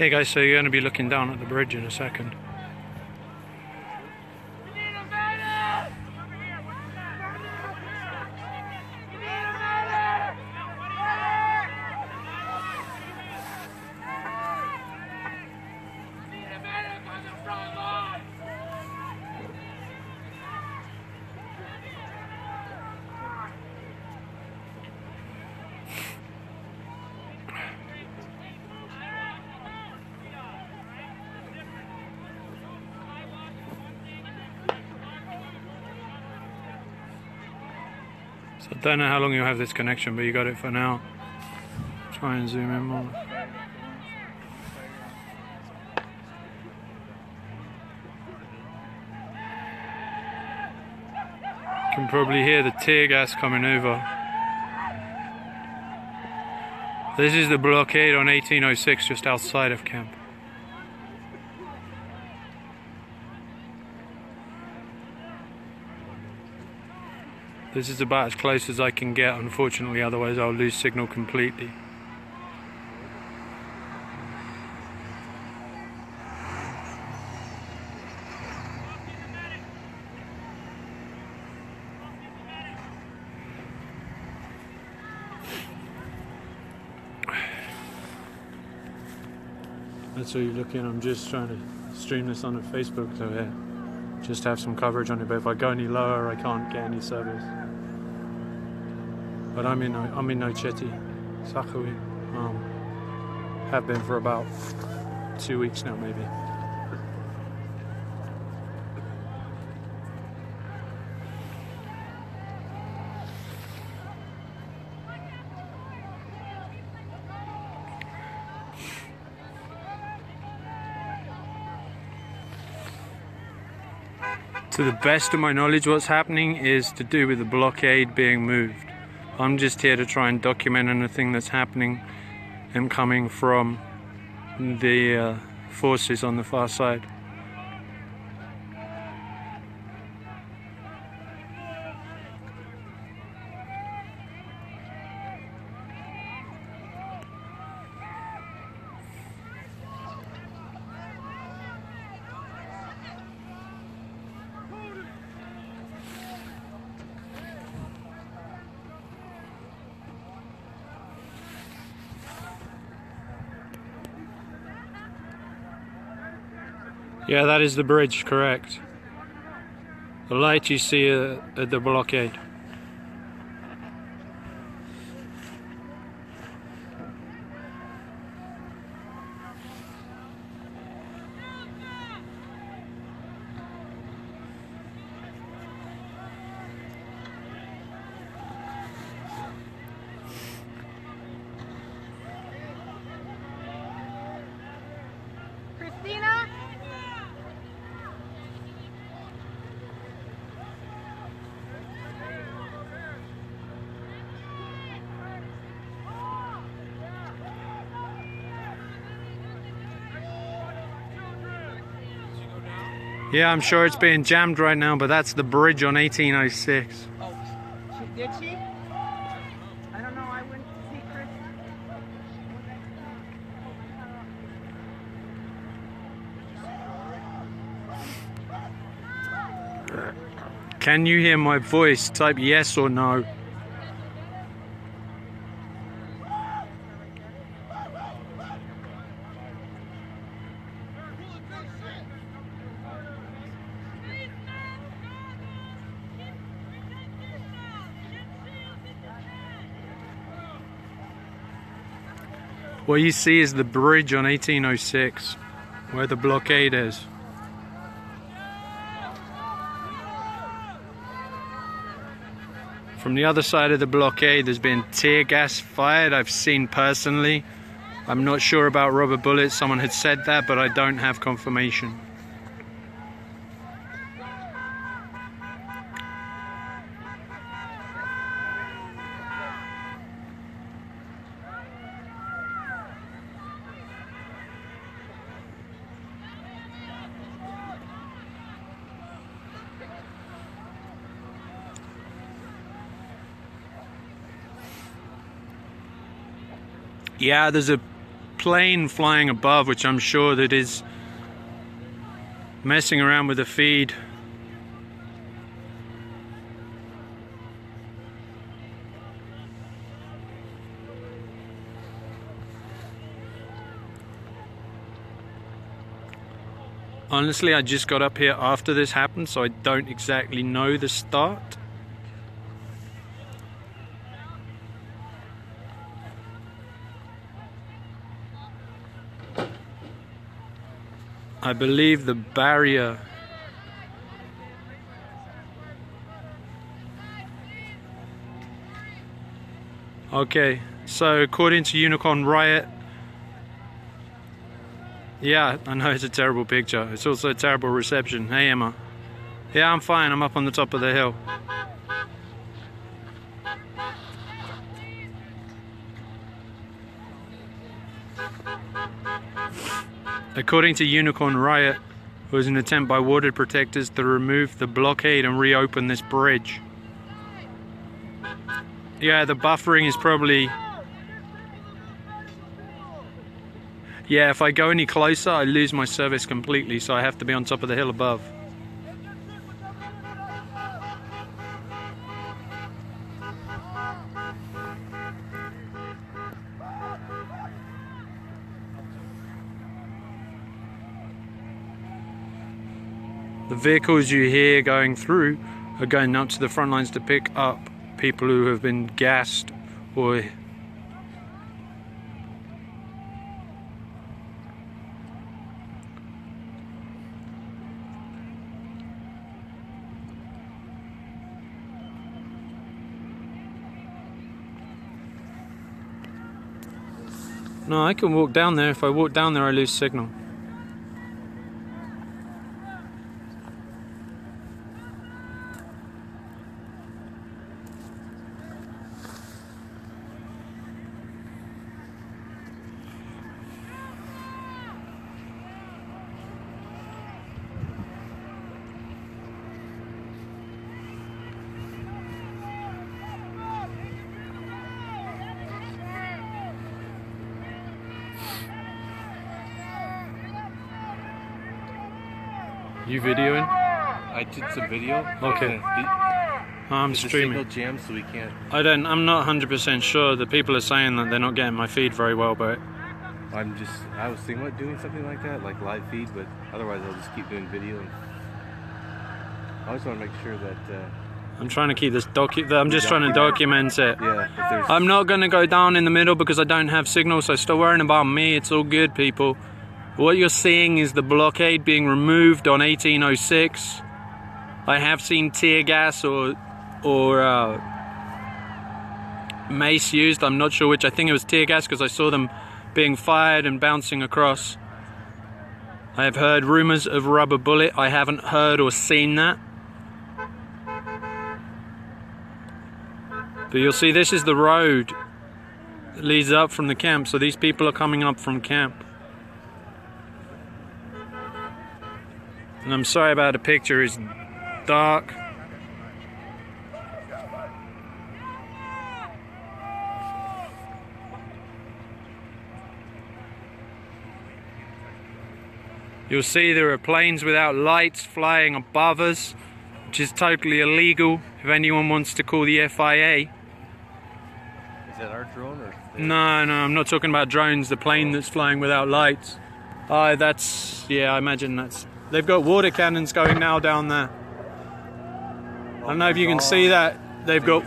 Hey guys, so you're going to be looking down at the bridge in a second. Don't know how long you'll have this connection, but you got it for now. Try and zoom in more. You can probably hear the tear gas coming over. This is the blockade on 1806 just outside of camp. This is about as close as I can get, unfortunately, otherwise I'll lose signal completely. That's what you're looking. I'm just trying to stream this on Facebook, so yeah, just have some coverage on it. But if I go any lower, I can't get any service. But I'm in I'm in Sakowin. Um, have been for about two weeks now, maybe. To the best of my knowledge, what's happening is to do with the blockade being moved. I'm just here to try and document anything that's happening and coming from the uh, forces on the far side. Yeah, that is the bridge, correct. The light you see uh, at the blockade. Yeah, I'm sure it's being jammed right now, but that's the bridge on 1806. Oh, she, did she? I don't know. I went to see Chris. Can you hear my voice? Type yes or no. What you see is the bridge on 1806, where the blockade is. From the other side of the blockade, there's been tear gas fired. I've seen personally. I'm not sure about rubber bullets. Someone had said that, but I don't have confirmation. Yeah, there's a plane flying above, which I'm sure that is messing around with the feed. Honestly, I just got up here after this happened, so I don't exactly know the start. I believe the barrier Okay, so according to Unicorn Riot, yeah, I know it's a terrible picture. It's also a terrible reception. Hey, Emma. Yeah, I'm fine. I'm up on the top of the hill. According to Unicorn Riot, it was an attempt by water protectors to remove the blockade and reopen this bridge. Yeah, the buffering is probably... Yeah, if I go any closer, I lose my service completely, so I have to be on top of the hill above. Vehicles you hear going through are going up to the front lines to pick up people who have been gassed or No, I can walk down there. If I walk down there, I lose signal. You videoing? I did some video. Okay. I'm is streaming. jammed so we can't. I don't. I'm not 100% sure. The people are saying that they're not getting my feed very well, but I'm just. I was thinking about doing something like that, like live feed, but otherwise I'll just keep doing video. And I just want to make sure that. Uh, I'm trying to keep this docu. I'm just trying to document it. yeah. I'm not gonna go down in the middle because I don't have signal. So stop worrying about me. It's all good, people. What you're seeing is the blockade being removed on 1806. I have seen tear gas or or uh, mace used. I'm not sure which. I think it was tear gas because I saw them being fired and bouncing across. I have heard rumors of rubber bullet. I haven't heard or seen that. But you'll see this is the road that leads up from the camp. So these people are coming up from camp. And I'm sorry about the picture, it's dark. You'll see there are planes without lights flying above us, which is totally illegal if anyone wants to call the FAA. Is that our drone or? No, no, I'm not talking about drones, the plane that's flying without lights. Uh, that's, yeah, I imagine that's. They've got water cannons going now down there. I don't know if you can see that. They've got.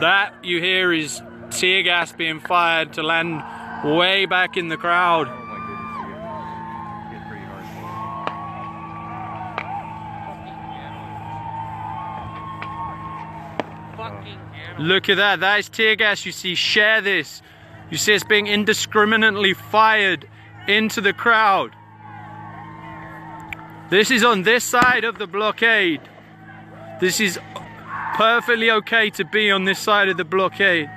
That you hear is tear gas being fired to land way back in the crowd. Oh my goodness, you get, get pretty hard. Look at that, that is tear gas. You see, share this. You see it's being indiscriminately fired into the crowd. This is on this side of the blockade. This is perfectly okay to be on this side of the blockade.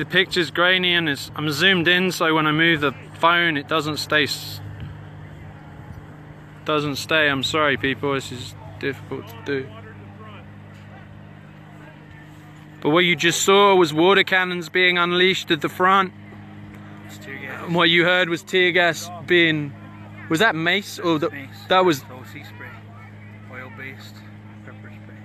The picture's grainy and it's, I'm zoomed in, so when I move the phone, it doesn't stay. Doesn't stay. I'm sorry, people. This is difficult to do. But what you just saw was water cannons being unleashed at the front. It's tear gas. And what you heard was tear gas being. Was that mace or the, Mace. that was OC spray. Oil based pepper spray.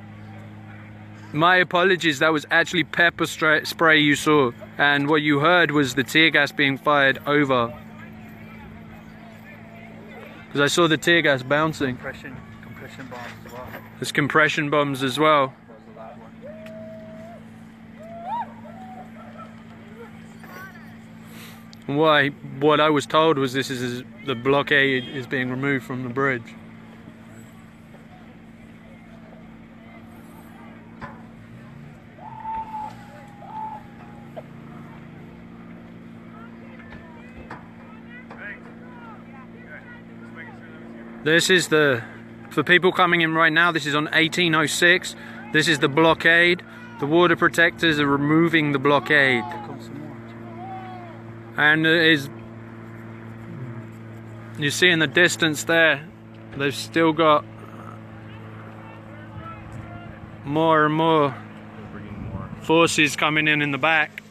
My apologies, that was actually pepper spray you saw. And what you heard was the tear gas being fired over. Because I saw the tear gas bouncing. Compression compression bombs as well. There's compression bombs as well. That was the loud one. And what I, what I was told was this is the blockade is being removed from the bridge. This is the, for people coming in right now, this is on 1806. This is the blockade. The water protectors are removing the blockade. And it is you see in the distance there, they've still got more and more more. forces coming in in the back.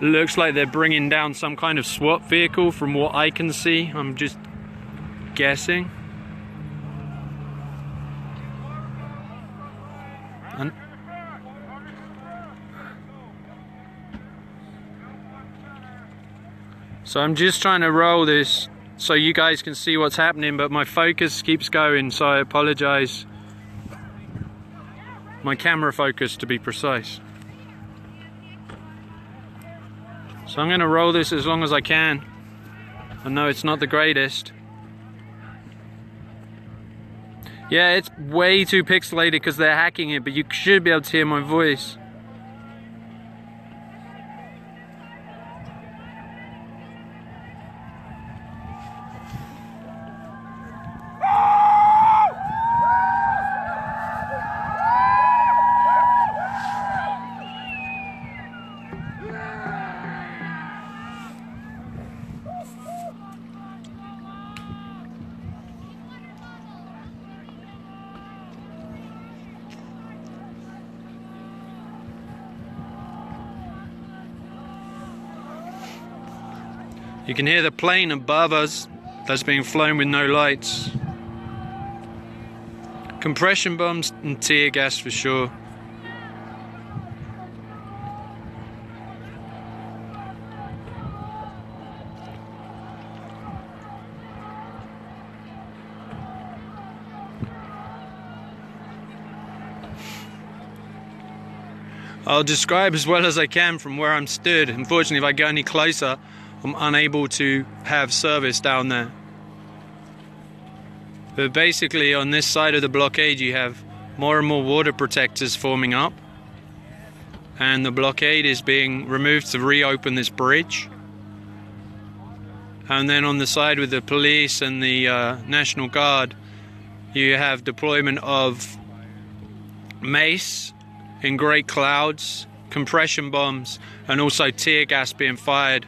Looks like they're bringing down some kind of SWAT vehicle from what I can see. I'm just guessing. So I'm just trying to roll this so you guys can see what's happening, but my focus keeps going, so I apologize. My camera focus to be precise. So I'm going to roll this as long as I can. I know it's not the greatest. Yeah, it's way too pixelated because they're hacking it, but you should be able to hear my voice. Can hear the plane above us that's being flown with no lights. Compression bombs and tear gas for sure. I'll describe as well as I can from where I'm stood. Unfortunately, if I go any closer, I'm unable to have service down there. But basically, on this side of the blockade, you have more and more water protectors forming up, and the blockade is being removed to reopen this bridge. And then on the side with the police and the uh, National Guard, you have deployment of mace in great clouds, compression bombs, and also tear gas being fired.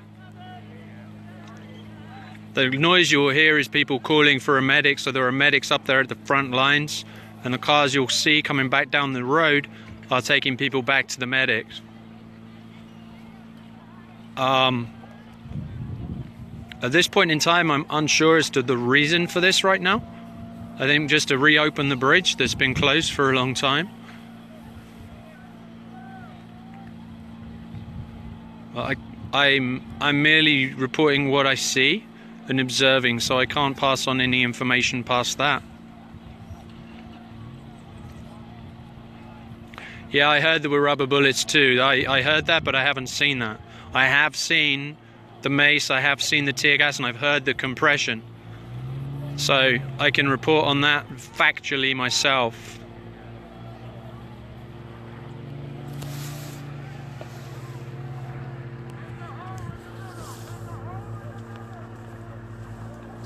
The noise you'll hear is people calling for a medic, so there are medics up there at the front lines, and the cars you'll see coming back down the road are taking people back to the medics. Um, at this point in time, I'm unsure as to the reason for this right now. I think just to reopen the bridge that's been closed for a long time. I, I'm I'm merely reporting what I see and observing, so I can't pass on any information past that. Yeah, I heard there were rubber bullets too. I, I heard that, but I haven't seen that. I have seen the mace, I have seen the tear gas, and I've heard the compression. So I can report on that factually myself.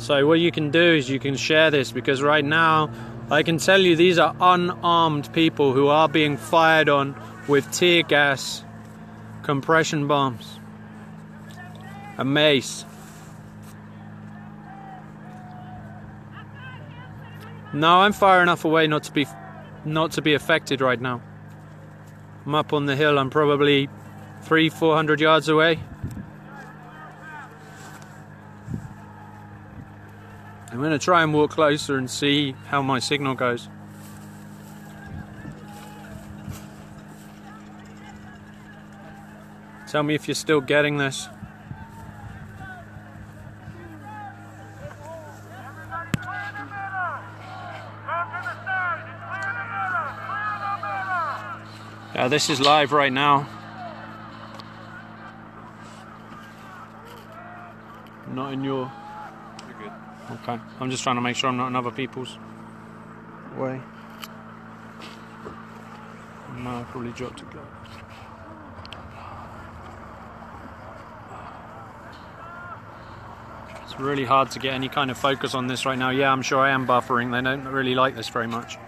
So what you can do is you can share this because right now I can tell you these are unarmed people who are being fired on with tear gas compression bombs, a mace. No, I'm far enough away not to be not to be affected right now. I'm up on the hill. I'm probably three, four hundred yards away. I'm going to try and walk closer and see how my signal goes. Tell me if you're still getting this. Yeah, this is live right now. Not in your. Okay. I'm just trying to make sure I'm not in other people's way. No, I probably dropped it. It's really hard to get any kind of focus on this right now. Yeah, I'm sure I am buffering. They don't really like this very much.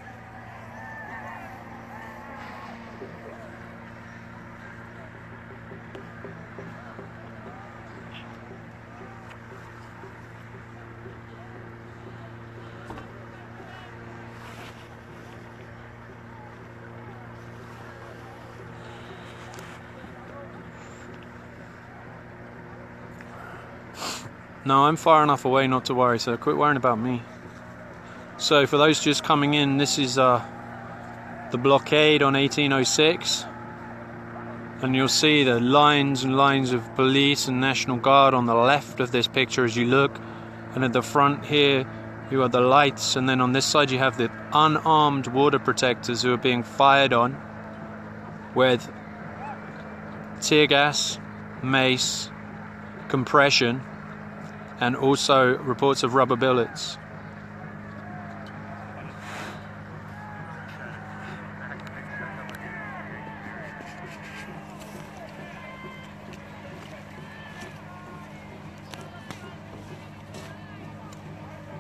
No, I'm far enough away not to worry, so quit worrying about me. So, for those just coming in, this is uh, the blockade on 1806. And you'll see the lines and lines of police and National Guard on the left of this picture as you look. And at the front here, you have the lights, and then on this side, you have the unarmed water protectors who are being fired on with tear gas, mace, compression and also reports of rubber bullets.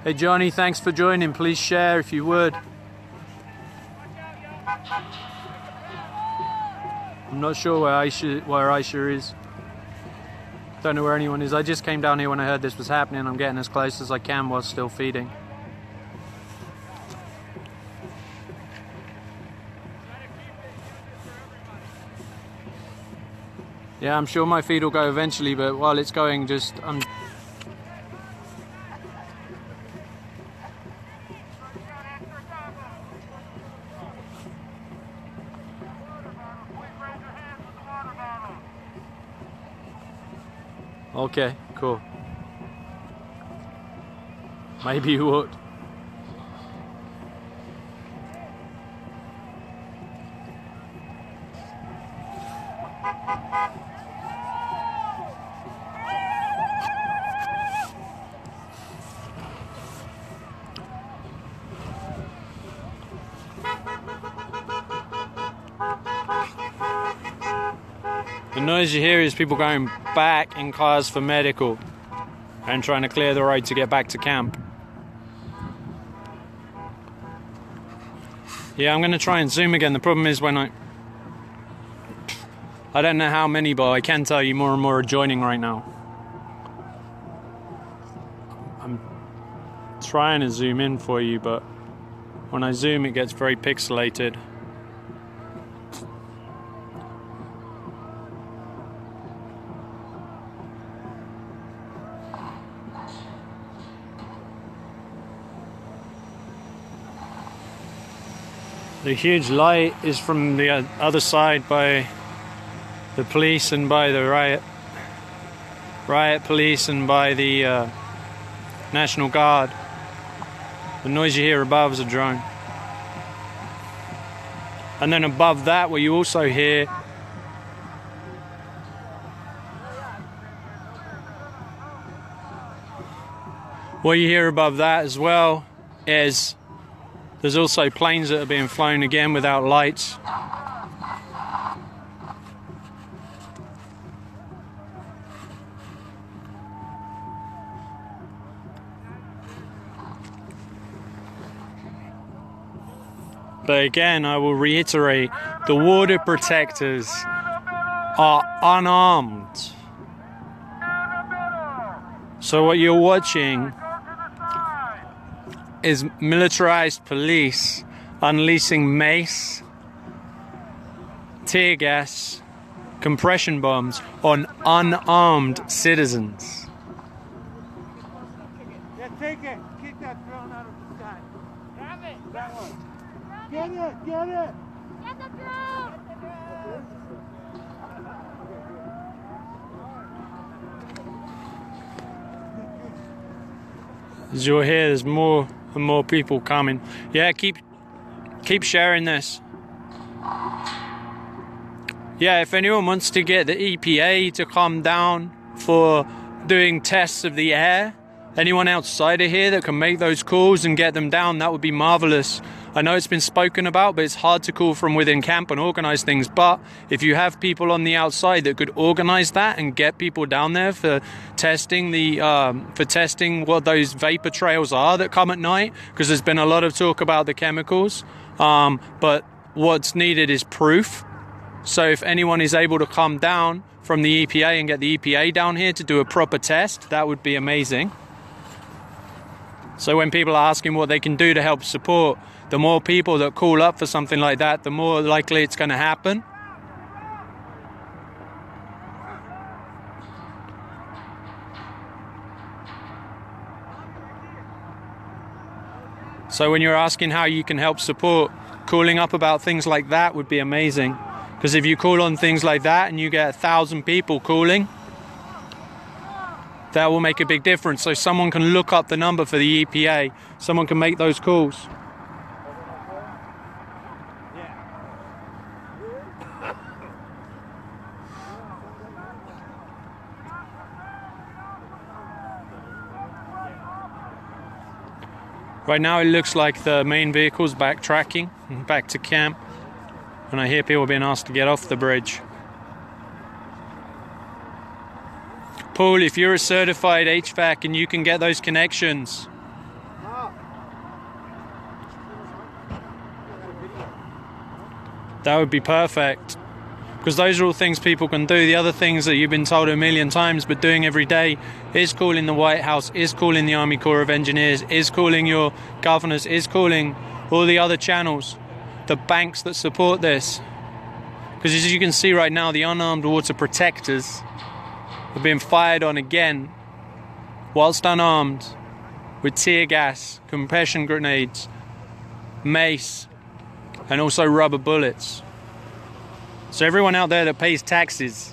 Hey Johnny, thanks for joining. Please share if you would. I'm not sure where Aisha, where Aisha is. Don't know where anyone is. I just came down here when I heard this was happening. I'm getting as close as I can while still feeding. Yeah, I'm sure my feed will go eventually, but while it's going, just I'm. Okay, cool. Maybe you would. Noise you hear is people going back in cars for medical and trying to clear the road to get back to camp. Yeah, I'm going to try and zoom again. The problem is when I. I don't know how many, but I can tell you more and more are joining right now. I'm trying to zoom in for you, but when I zoom, it gets very pixelated. The huge light is from the other side by the police and by the riot riot police and by the uh, National Guard. The noise you hear above is a drone. And then above that, what you also hear what you hear above that as well is there's also planes that are being flown again without lights. But again, I will reiterate the water protectors are unarmed. So, what you're watching is militarized police unleashing mace, tear gas, compression bombs on unarmed citizens. Yeah, take it. Kick that drone out of the sky. Grab it. That one. Get it. Get it. Get the drone! As you'll hear, there's more and more people coming. Yeah, keep keep sharing this. Yeah, if anyone wants to get the EPA to come down for doing tests of the air, anyone outside of here that can make those calls and get them down, that would be marvelous. I know it's been spoken about, but it's hard to call from within camp and organize things. But if you have people on the outside that could organize that and get people down there for testing the um, for testing what those vapor trails are that come at night, because there's been a lot of talk about the chemicals, um, but what's needed is proof. So if anyone is able to come down from the EPA and get the EPA down here to do a proper test, that would be amazing. So when people are asking what they can do to help support, the more people that call up for something like that, the more likely it's going to happen. So when you're asking how you can help support, calling up about things like that would be amazing. Because if you call on things like that and you get a thousand people calling, that will make a big difference. So someone can look up the number for the EPA, someone can make those calls. Right now, it looks like the main vehicle's backtracking back to camp, and I hear people being asked to get off the bridge. Paul, if you're a certified HVAC and you can get those connections, that would be perfect. Because those are all things people can do. The other things that you've been told a million times but doing every day is calling the White House, is calling the Army Corps of Engineers, is calling your governors, is calling all the other channels, the banks that support this. Because as you can see right now, the unarmed water protectors are being fired on again whilst unarmed with tear gas, compression grenades, mace, and also rubber bullets. So, everyone out there that pays taxes,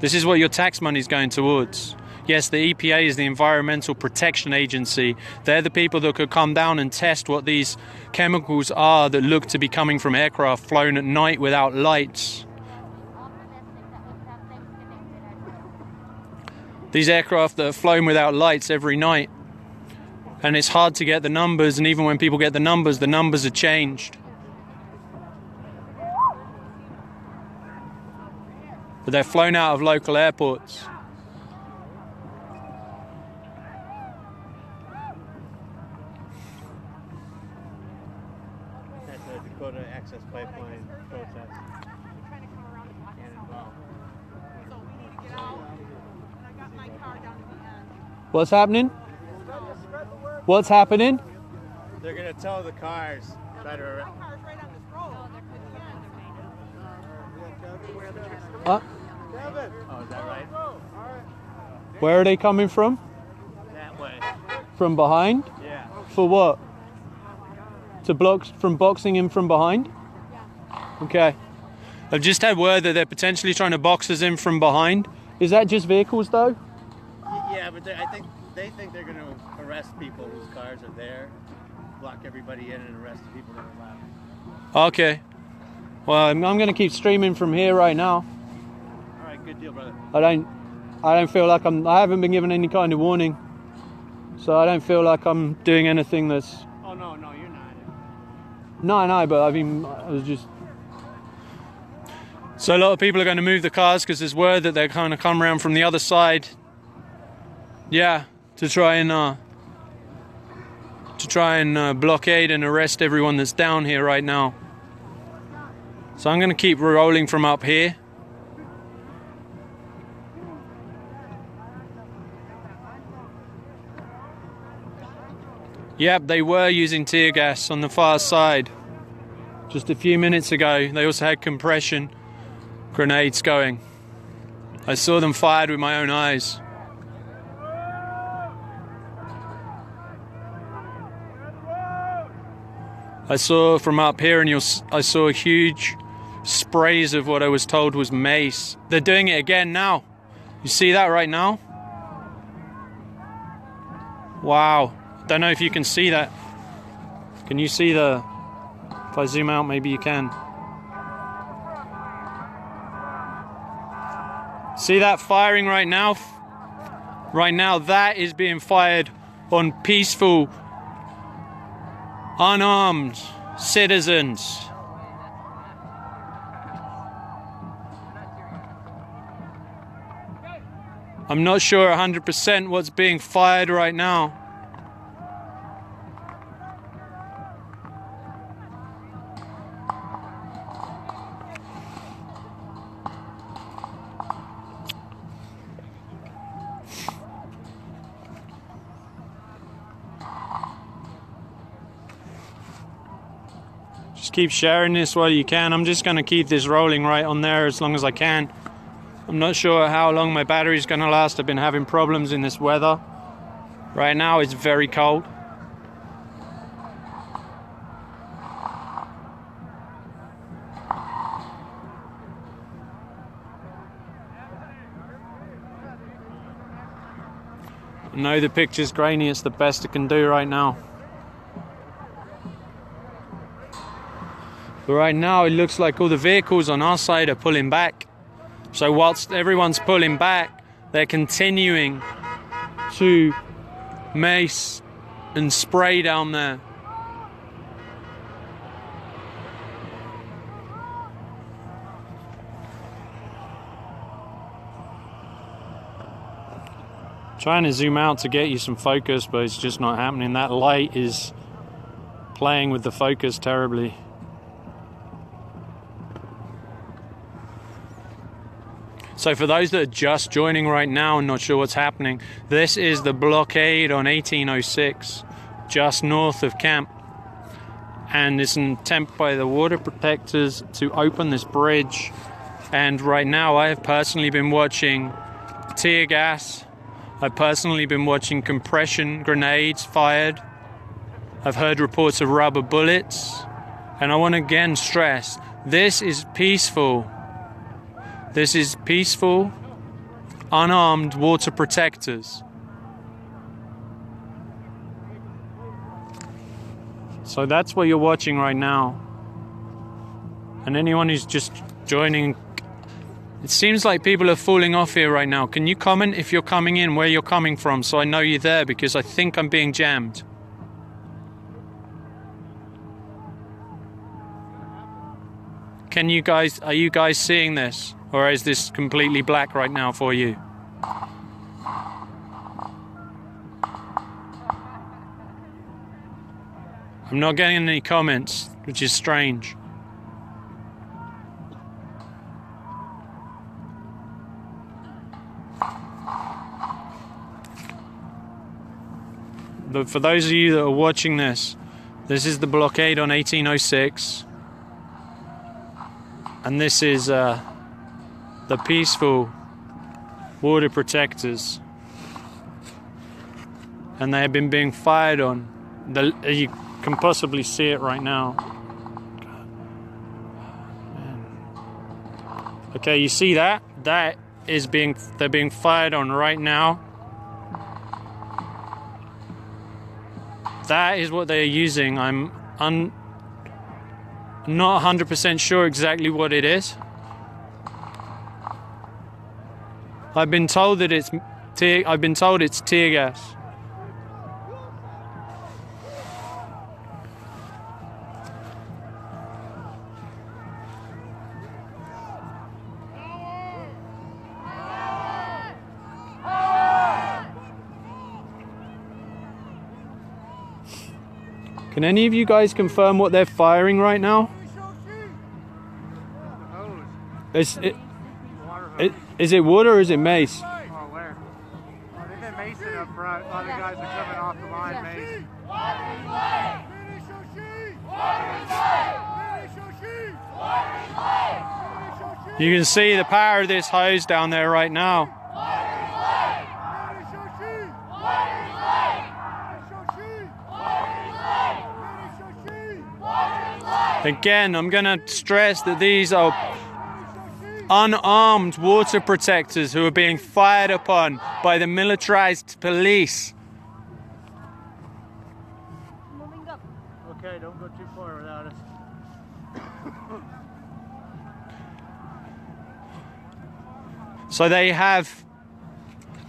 this is what your tax money is going towards. Yes, the EPA is the Environmental Protection Agency. They're the people that could come down and test what these chemicals are that look to be coming from aircraft flown at night without lights. These aircraft that are flown without lights every night. And it's hard to get the numbers, and even when people get the numbers, the numbers are changed. But they're flown out of local airports. That's the Dakota Access Pipeline protest. trying to come around the block. So we need to get out. And I got my car down to the end. What's happening? What's happening? They're gonna tell the cars. Try to. My car's right on this road. Uh, Oh, is that right? Where are they coming from? That way. From behind? Yeah. For what? To block from boxing in from behind? Yeah. Okay. I've just had word that they're potentially trying to box us in from behind. Is that just vehicles though? Yeah, but they- I think they think they're gonna arrest people whose cars are there, block everybody in, and arrest the people that are left. Okay. Well, I'm, I'm going to keep streaming from here right now. All right, good deal, brother. I don't, I don't feel like I'm. I haven't been given any kind of warning, so I don't feel like I'm doing anything that's. Oh no, no, you're not. No, no, but I mean, I was just. So a lot of people are going to move the cars because there's word that they're kind of come around from the other side. Yeah, to try and uh, to try and uh, blockade and arrest everyone that's down here right now. So I'm going to keep rolling from up here. Yep, they were using tear gas on the far side. Just a few minutes ago, they also had compression grenades going. I saw them fired with my own eyes. I saw from up here, and you'll, s- I saw huge sprays of what I was told was mace. They're doing it again now. You see that right now? Wow. Don't know if you can see that. Can you see the. If I zoom out, maybe you can. See that firing right now? Right now, that is being fired on peaceful, unarmed citizens. I'm not sure 100% what's being fired right now. Keep sharing this while you can. I'm just going to keep this rolling right on there as long as I can. I'm not sure how long my battery's going to last. I've been having problems in this weather. Right now it's very cold. I know the picture's grainy, it's the best it can do right now. But right now it looks like all the vehicles on our side are pulling back. So whilst everyone's pulling back, they're continuing to mace and spray down there. Trying to zoom out to get you some focus, but it's just not happening. That light is playing with the focus terribly. So, for those that are just joining right now and not sure what's happening, this is the blockade on 1806, just north of camp. And it's an attempt by the water protectors to open this bridge. And right now, I have personally been watching tear gas. I've personally been watching compression grenades fired. I've heard reports of rubber bullets. And I want to again stress this is peaceful. This is peaceful, unarmed water protectors. So that's what you're watching right now. And anyone who's just joining, it seems like people are falling off here right now. Can you comment if you're coming in, where you're coming from, so I know you're there because I think I'm being jammed. Can you guys, are you guys seeing this? Or is this completely black right now for you? I'm not getting any comments, which is strange. But for those of you that are watching this, this is the blockade on 1806. And this is uh, the peaceful water protectors. And they have been being fired on. The, you can possibly see it right now. Okay, you see that? That is being they're being fired on right now. That is what they're using. I'm un, not 100% sure exactly what it is. I've been told that it's tear, I've been told it's tear gas. Can any of you guys confirm what they're firing right now? Is it, it, is it wood or is it mace? Oh, where? Oh, they've been macing up front. A lot of guys are coming off the line, mace. You can see the power of this hose down there right now. Again, I'm going to stress that these are unarmed water protectors who are being fired upon by the militarized police. Okay, don't go too far without us. So they have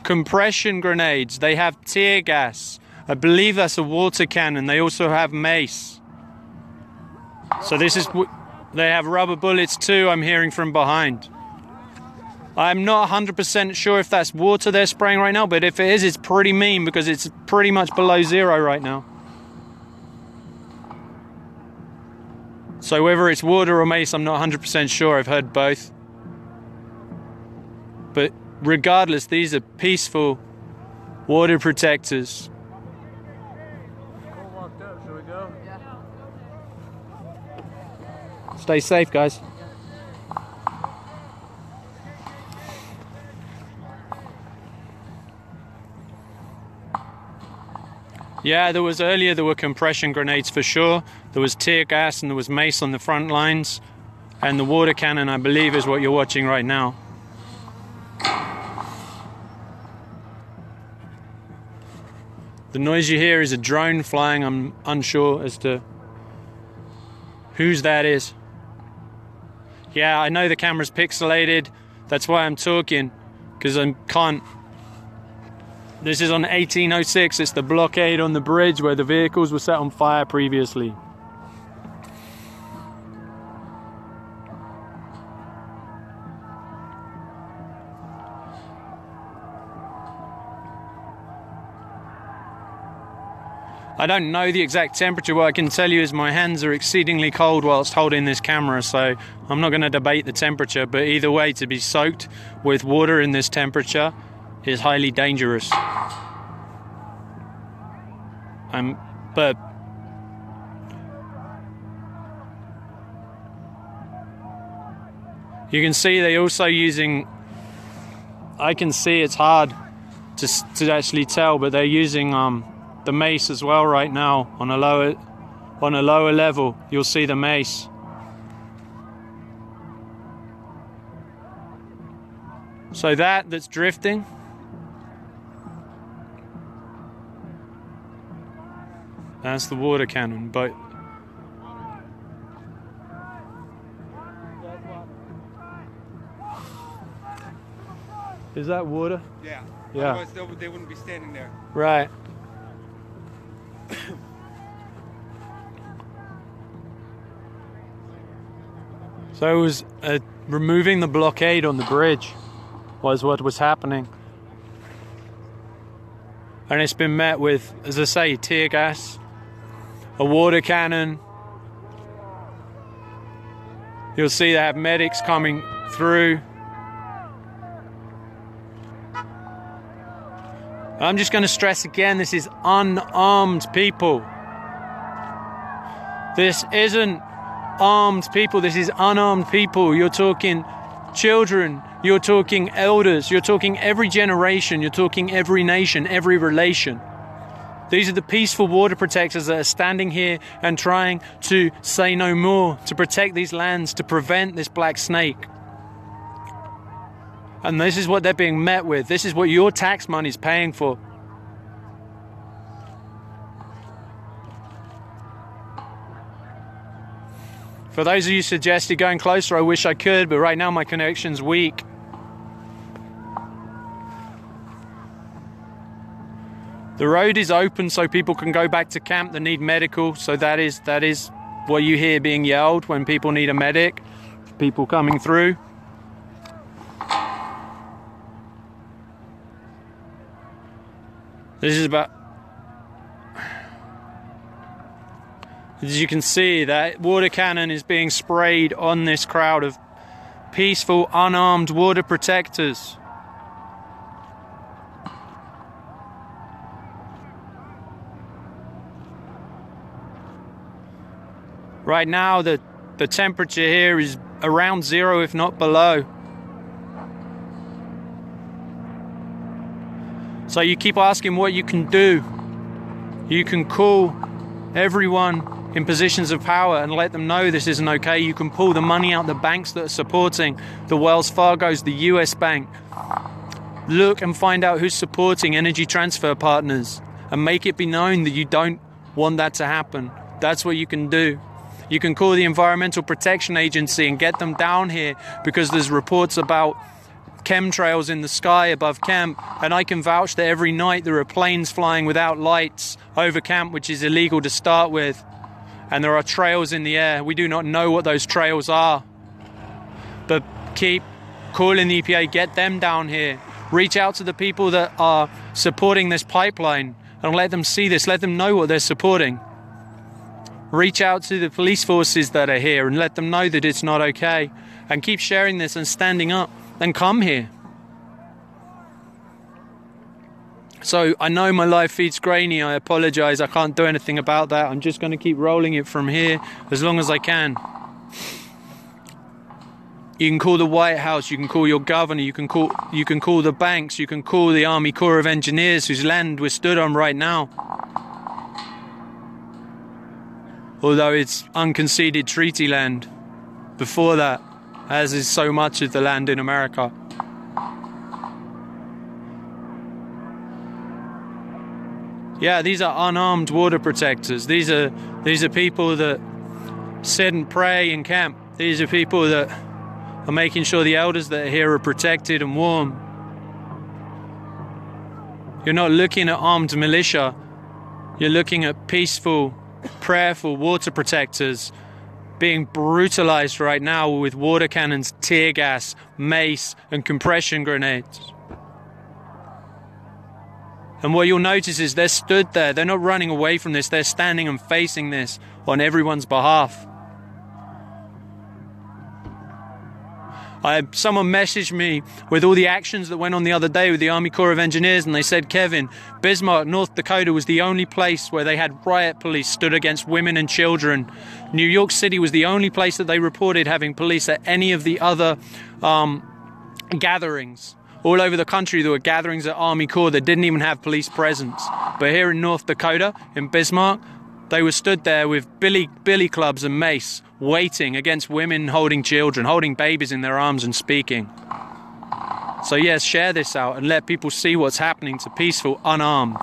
compression grenades, they have tear gas. I believe that's a water cannon. They also have mace. So this is they have rubber bullets too. I'm hearing from behind. I'm not 100% sure if that's water they're spraying right now, but if it is, it's pretty mean because it's pretty much below zero right now. So whether it's water or mace, I'm not 100% sure. I've heard both. But regardless, these are peaceful water protectors. Cole walked up, shall we go? Stay safe, guys. Yeah, there was earlier there were compression grenades for sure. There was tear gas and there was mace on the front lines. And the water cannon, I believe, is what you're watching right now. The noise you hear is a drone flying. I'm unsure as to whose that is. Yeah, I know the camera's pixelated. That's why I'm talking, because I can't. This is on 1806. It's the blockade on the bridge where the vehicles were set on fire previously. I don't know the exact temperature. What I can tell you is my hands are exceedingly cold whilst holding this camera, so I'm not going to debate the temperature. But either way, to be soaked with water in this temperature is highly dangerous. I'm, but you can see they're also using. I can see it's hard to to actually tell, but they're using um the mace as well right now on a lower on a lower level. You'll see the mace. So that that's drifting. That's the water cannon, but is that water? Yeah. Yeah. Otherwise, they, would- they wouldn't be standing there. Right. so it was uh, removing the blockade on the bridge was what was happening. And it's been met with, as I say, tear gas, a water cannon. You'll see they have medics coming through. I'm just going to stress again this is unarmed people. This isn't armed people, this is unarmed people. You're talking children, you're talking elders, you're talking every generation, you're talking every nation, every relation. These are the peaceful water protectors that are standing here and trying to say no more, to protect these lands, to prevent this black snake. And this is what they're being met with. This is what your tax money is paying for. For those of you suggested going closer, I wish I could, but right now my connection's weak. The road is open so people can go back to camp that need medical. So that is that is what you hear being yelled when people need a medic. People coming through. This is about... As you can see, that water cannon is being sprayed on this crowd of peaceful, unarmed water protectors. Right now, the, the temperature here is around zero, if not below. So you keep asking what you can do. You can call everyone in positions of power and let them know this isn't okay. You can pull the money out the banks that are supporting the Wells Fargo's, the US Bank. Look and find out who's supporting energy transfer partners and make it be known that you don't want that to happen. That's what you can do. You can call the Environmental Protection Agency and get them down here because there's reports about chemtrails in the sky above camp, and I can vouch that every night there are planes flying without lights over camp, which is illegal to start with. And there are trails in the air. We do not know what those trails are. But keep calling the EPA, get them down here. Reach out to the people that are supporting this pipeline and let them see this, let them know what they're supporting. Reach out to the police forces that are here and let them know that it's not okay. And keep sharing this and standing up and come here. So I know my live feed's grainy. I apologize. I can't do anything about that. I'm just going to keep rolling it from here as long as I can. You can call the White House, you can call your governor, you can call you can call the banks, you can call the Army Corps of Engineers whose land we're stood on right now. Although it's unconceded treaty land before that, as is so much of the land in America. Yeah, these are unarmed water protectors. These are these are people that sit and pray in camp. These are people that are making sure the elders that are here are protected and warm. You're not looking at armed militia. You're looking at peaceful, prayerful water protectors being brutalized right now with water cannons, tear gas, mace, and compression grenades. And what you'll notice is they're stood there, they're not running away from this, they're standing and facing this on everyone's behalf. I, someone messaged me with all the actions that went on the other day with the Army Corps of Engineers, and they said, Kevin, Bismarck, North Dakota was the only place where they had riot police stood against women and children. New York City was the only place that they reported having police at any of the other um, gatherings. All over the country, there were gatherings at Army Corps that didn't even have police presence. But here in North Dakota, in Bismarck, they were stood there with billy, billy clubs and mace, waiting against women holding children, holding babies in their arms and speaking. So, yes, share this out and let people see what's happening to peaceful, unarmed.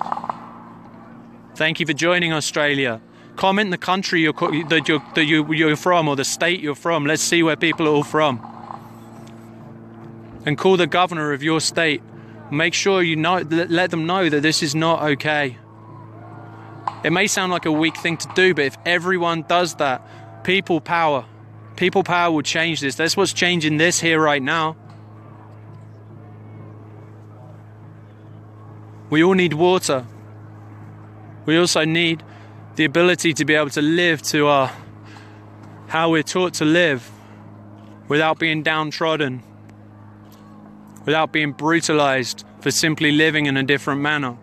Thank you for joining Australia. Comment the country you're, that, you're, that you, you're from or the state you're from. Let's see where people are all from. And call the governor of your state. Make sure you know, let them know that this is not okay. It may sound like a weak thing to do, but if everyone does that, people power, people power will change this. That's what's changing this here right now. We all need water. We also need the ability to be able to live to our how we're taught to live without being downtrodden, without being brutalized for simply living in a different manner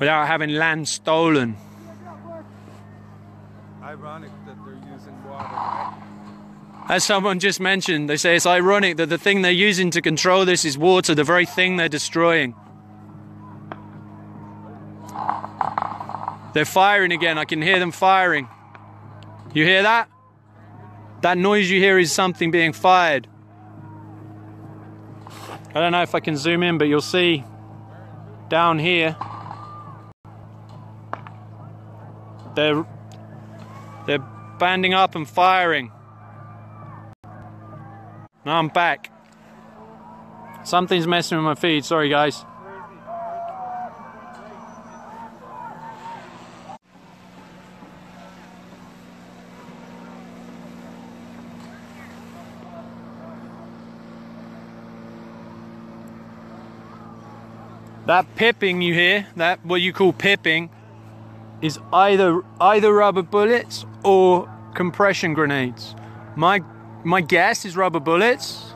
without having land stolen. Ironic that they're using water, right? As someone just mentioned, they say it's ironic that the thing they're using to control this is water, the very thing they're destroying. They're firing again. I can hear them firing. You hear that? That noise you hear is something being fired. I don't know if I can zoom in, but you'll see down here They're they're banding up and firing. I'm back. Something's messing with my feed. Sorry, guys. That pipping you hear, that what you call pipping, is either either rubber bullets or compression grenades. My my guess is rubber bullets.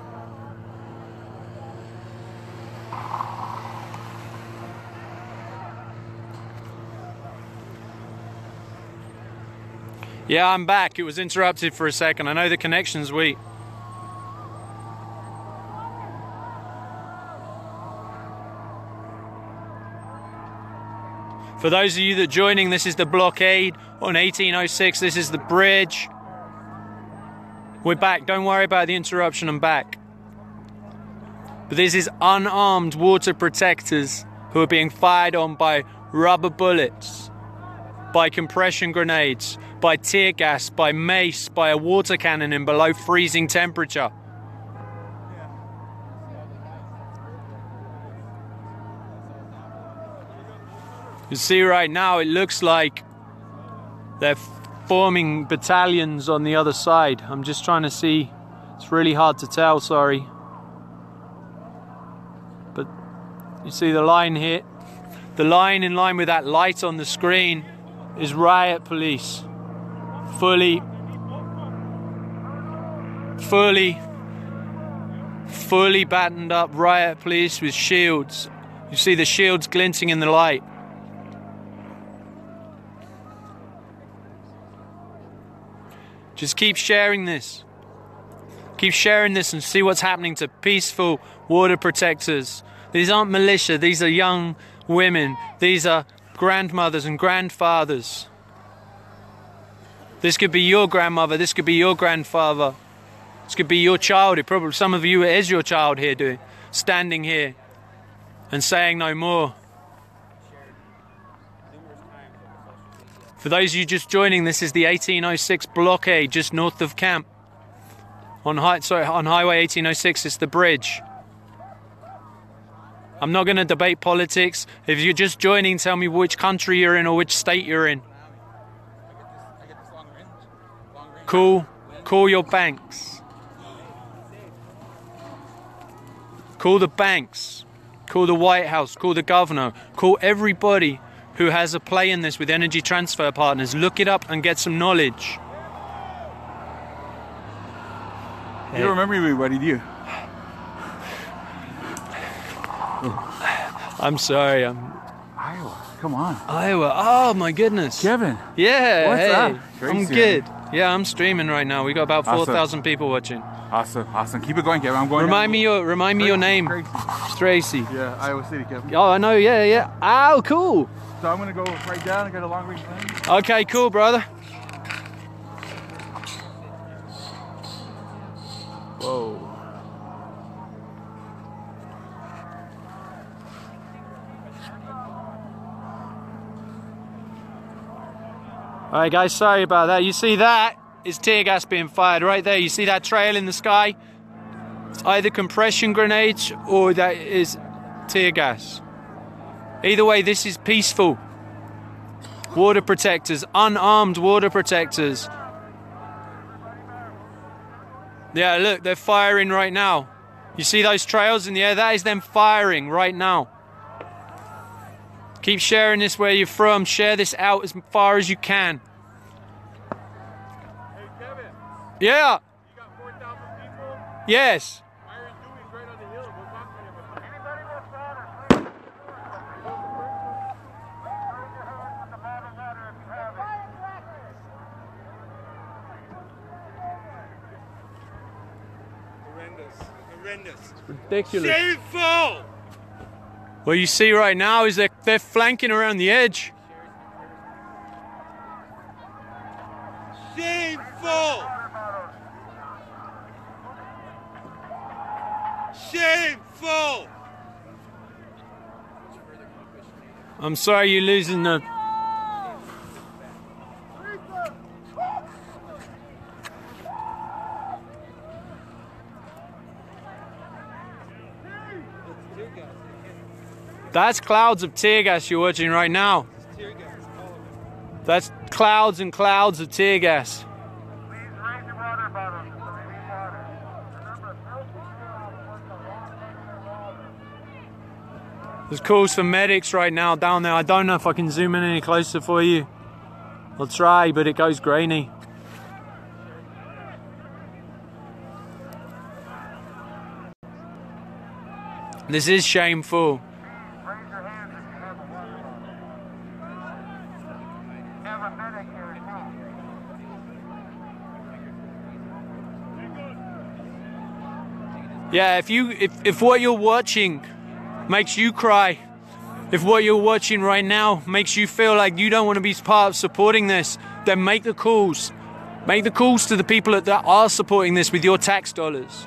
Yeah, I'm back. It was interrupted for a second. I know the connection's weak. For those of you that are joining, this is the blockade on 1806. This is the bridge. We're back. Don't worry about the interruption. I'm back. But this is unarmed water protectors who are being fired on by rubber bullets, by compression grenades, by tear gas, by mace, by a water cannon in below freezing temperature. You see right now it looks like they're forming battalions on the other side. I'm just trying to see. It's really hard to tell, sorry. But you see the line here. The line in line with that light on the screen is riot police. Fully fully fully battened up riot police with shields. You see the shields glinting in the light. Just keep sharing this. Keep sharing this and see what's happening to peaceful water protectors. These aren't militia, these are young women. These are grandmothers and grandfathers. This could be your grandmother, this could be your grandfather. This could be your child. It probably some of you it is your child here doing standing here and saying no more. For those of you just joining, this is the 1806 blockade just north of camp. On, sorry, on Highway 1806, it's the bridge. I'm not going to debate politics. If you're just joining, tell me which country you're in or which state you're in. Cool. Call your banks. Call the banks. Call the White House. Call the governor. Call everybody who has a play in this with energy transfer partners. Look it up and get some knowledge. You don't remember me, buddy, do you? I'm sorry. I'm Iowa. Come on. Iowa. Oh my goodness. Kevin. Yeah. What's hey. up? I'm good. Yeah, I'm streaming right now. We got about Awesome. 4,000 people watching. Awesome. Awesome. Keep it going, Kevin. I'm going. Remind me your remind me your name. Tracy. Tracy. Yeah, Iowa City, Kevin. Oh, I know. Yeah, yeah. Oh, cool. So I'm gonna go right down. I got a long range plan. Okay, cool, brother. Whoa. All right, guys, sorry about that. You see that is tear gas being fired right there. You see that trail in the sky? It's either compression grenades or that is tear gas. Either way, this is peaceful. Water protectors, unarmed water protectors. Yeah, look, they're firing right now. You see those trails in the air? That is them firing right now. Keep sharing this where you're from. Share this out as far as you can. Hey, Kevin, Yeah. you got 4,000 people. Yes. Myron Dewey's right on the hill. Go talk to him about it. Horrendous. Horrendous. Ridiculous. Shameful! What you see right now is that they're flanking around the edge. Shameful! Shameful! I'm sorry you're losing the. That's clouds of tear gas you're watching right now. That's clouds and clouds of tear gas. There's calls for medics right now down there. I don't know if I can zoom in any closer for you. I'll try, but it goes grainy. This is shameful. Yeah, if you if, if what you're watching makes you cry, if what you're watching right now makes you feel like you don't want to be part of supporting this, then make the calls. Make the calls to the people that are supporting this with your tax dollars.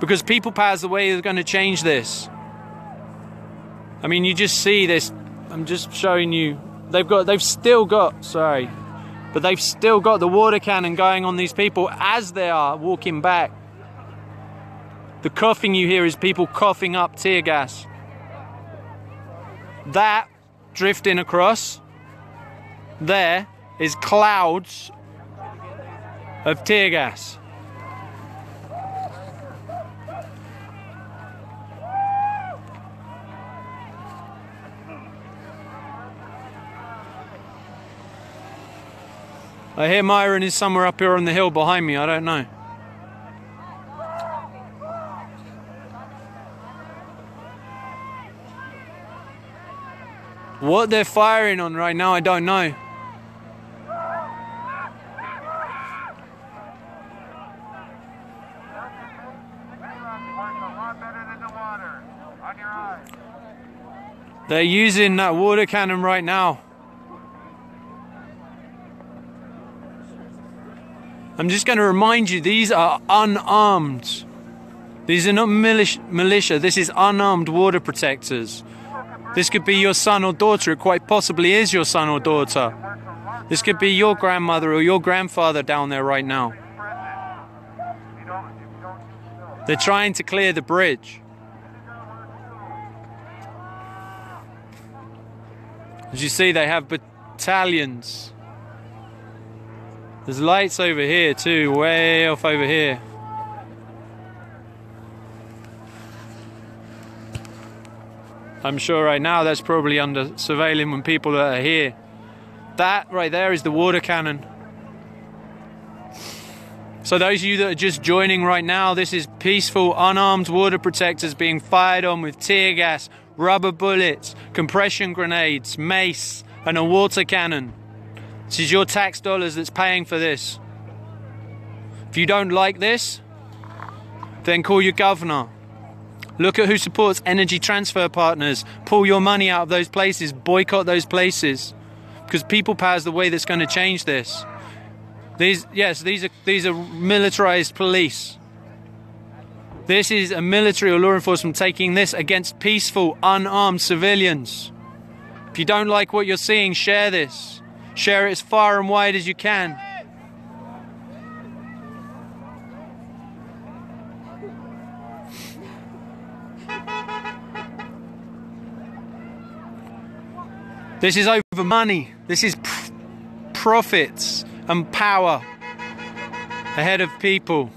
Because people power the way they're going to change this. I mean, you just see this. I'm just showing you. They've got, they've still got, sorry, but they've still got the water cannon going on these people as they are walking back. The coughing you hear is people coughing up tear gas. That drifting across there is clouds of tear gas. I hear Myron is somewhere up here on the hill behind me, I don't know. What they're firing on right now, I don't know. They're using that water cannon right now. I'm just going to remind you, these are unarmed. These are not militia, this is unarmed water protectors. This could be your son or daughter, it quite possibly is your son or daughter. This could be your grandmother or your grandfather down there right now. They're trying to clear the bridge. As you see, they have battalions. There's lights over here too, way off over here. I'm sure right now that's probably under surveilling when people are here. That right there is the water cannon. So those of you that are just joining right now, this is peaceful, unarmed water protectors being fired on with tear gas, rubber bullets, compression grenades, mace, and a water cannon. This is your tax dollars that's paying for this. If you don't like this, then call your governor. Look at who supports energy transfer partners. Pull your money out of those places, boycott those places. Because people power is the way that's going to change this. These yes, these are these are militarized police. This is a military or law enforcement taking this against peaceful, unarmed civilians. If you don't like what you're seeing, share this. Share it as far and wide as you can. This is over money. This is profits and power ahead of people.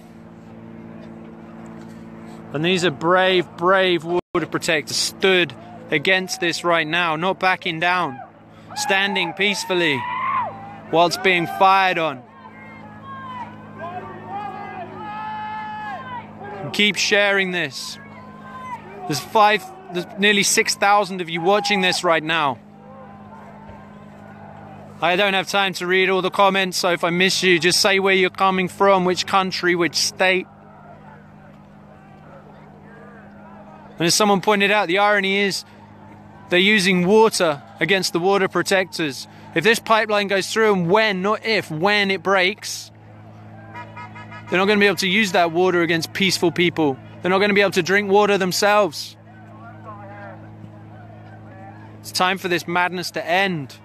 And these are brave, brave water protectors stood against this right now, not backing down, standing peacefully whilst being fired on. keep sharing this. There's five, there's nearly 6,000 of you watching this right now. I don't have time to read all the comments, so if I miss you, just say where you're coming from, which country, which state. And as someone pointed out, the irony is they're using water against the water protectors. If this pipeline goes through, and when, not if, when it breaks, they're not going to be able to use that water against peaceful people. They're not going to be able to drink water themselves. It's time for this madness to end.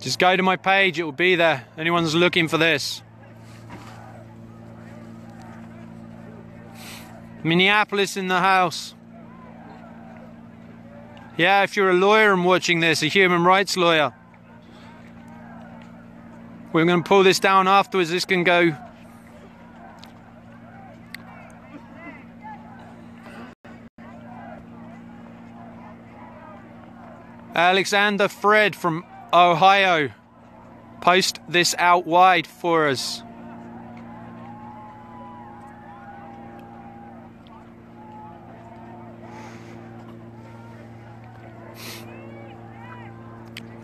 Just go to my page, it will be there. Anyone's looking for this. Minneapolis in the house. Yeah, if you're a lawyer and watching this, a human rights lawyer. We're going to pull this down afterwards. This can go Alexander Fred from Ohio, post this out wide for us.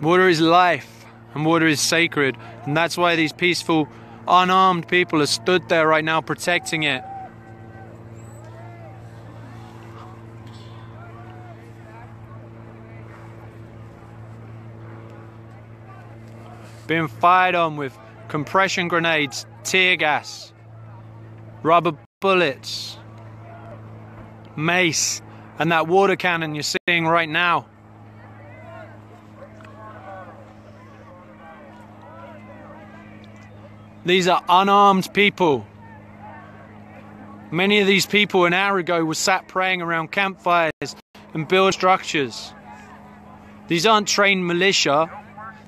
Water is life and water is sacred, and that's why these peaceful, unarmed people are stood there right now protecting it. Being fired on with compression grenades, tear gas, rubber bullets, mace, and that water cannon you're seeing right now. These are unarmed people. Many of these people an hour ago were sat praying around campfires and build structures. These aren't trained militia.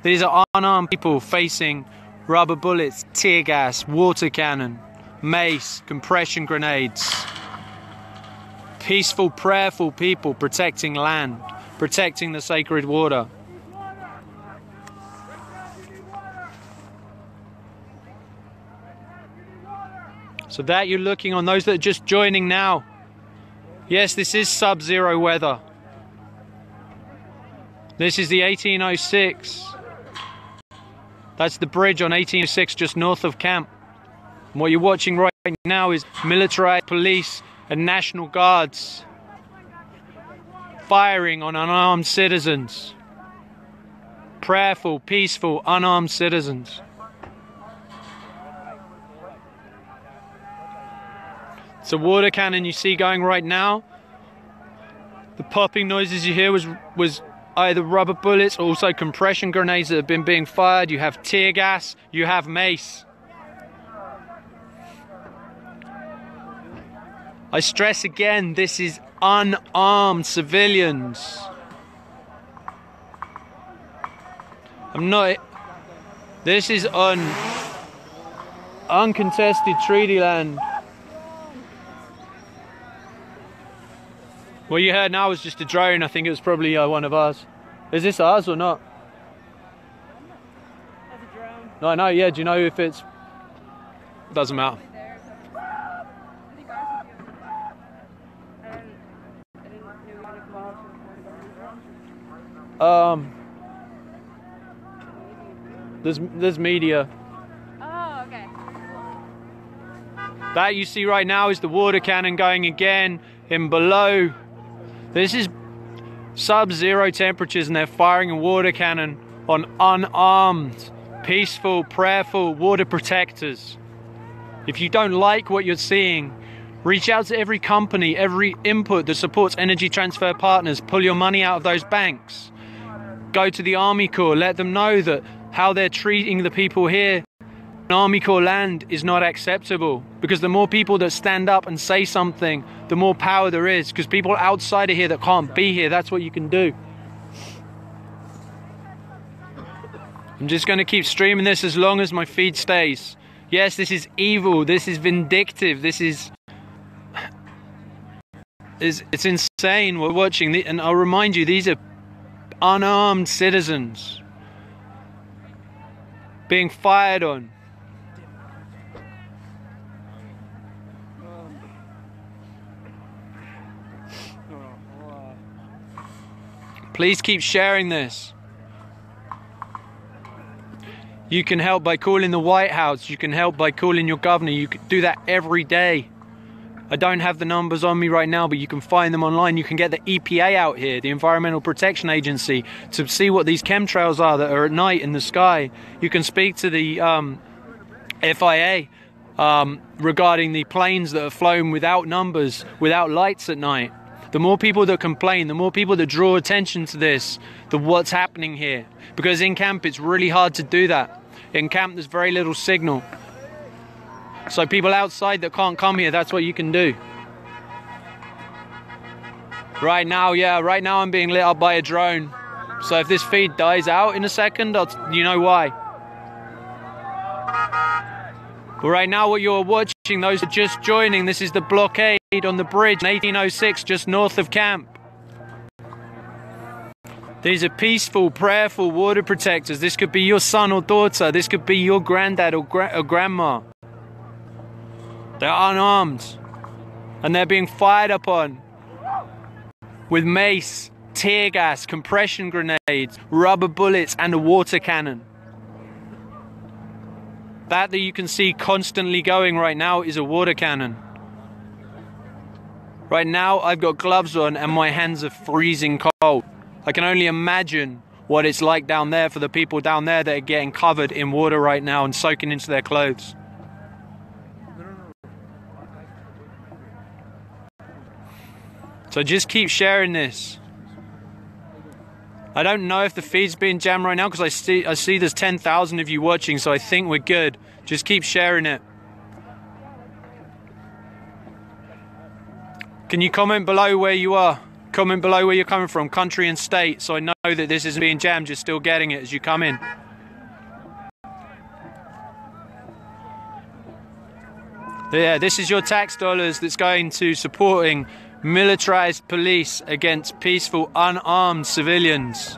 These are unarmed people facing rubber bullets, tear gas, water cannon, mace, compression grenades. Peaceful, prayerful people protecting land, protecting the sacred water. So that you're looking on those that are just joining now. Yes, this is sub-zero weather. This is the 1806. That's the bridge on 1806 just north of camp. And what you're watching right now is military police and national guards firing on unarmed citizens. Prayerful, peaceful, unarmed citizens. It's a water cannon you see going right now. The popping noises you hear was was either rubber bullets also compression grenades that have been being fired. You have tear gas, you have mace. I stress again, this is unarmed civilians. I'm not. This is on uncontested treaty land. What you heard now was just a drone. I think it was probably uh, one of ours. Is this ours or not? That's a drone. No, no, yeah. Do you know if it's. Doesn't matter. There, so. I think ours is the other one. I didn't, I didn't know you wanted to call to Um. There's, there's media. Oh, okay. That you see right now is the water cannon going again in below. This is sub-zero temperatures and they're firing a water cannon on unarmed, peaceful, prayerful water protectors. If you don't like what you're seeing, reach out to every company, every input that supports Energy Transfer Partners. Pull your money out of those banks. Go to the Army Corps, let them know that how they're treating the people here in Army Corps land is not acceptable. Because the more people that stand up and say something, the more power there is. Because people outside of here that can't be here, that's what you can do. I'm just going to keep streaming this as long as my feed stays. Yes, this is evil. This is vindictive. This is. is it's insane. We're watching, the, and I'll remind you, these are unarmed citizens being fired on. Please keep sharing this. You can help by calling the White House. You can help by calling your governor. You can do that every day. I don't have the numbers on me right now, but you can find them online. You can get the EPA out here, the Environmental Protection Agency, to see what these chemtrails are that are at night in the sky. You can speak to the um, FAA um, regarding the planes that are flown without numbers, without lights at night. The more people that complain, the more people that draw attention to this, the what's happening here. Because in camp, it's really hard to do that. In camp, there's very little signal. So people outside that can't come here, that's what you can do. Right now, yeah, right now I'm being lit up by a drone. So if this feed dies out in a second, I'll, you know why. But right now what you're watching, those are just joining, this is the blockade on the bridge in 1806 just north of camp. These are peaceful, prayerful water protectors. This could be your son or daughter. This could be your granddad or, gra or grandma. They're unarmed. And they're being fired upon with mace, tear gas, compression grenades, rubber bullets, and a water cannon. That that you can see constantly going right now is a water cannon. Right now, I've got gloves on and my hands are freezing cold. I can only imagine what it's like down there for the people down there that are getting covered in water right now and soaking into their clothes. So just keep sharing this. I don't know if the feed's being jammed right now because I see I see there's 10,000 of you watching, so I think we're good. Just keep sharing it. Can you comment below where you are? Comment below where you're coming from, country and state, so I know that this isn't being jammed, you're still getting it as you come in. Yeah, this is your tax dollars that's going to supporting militarized police against peaceful, unarmed civilians.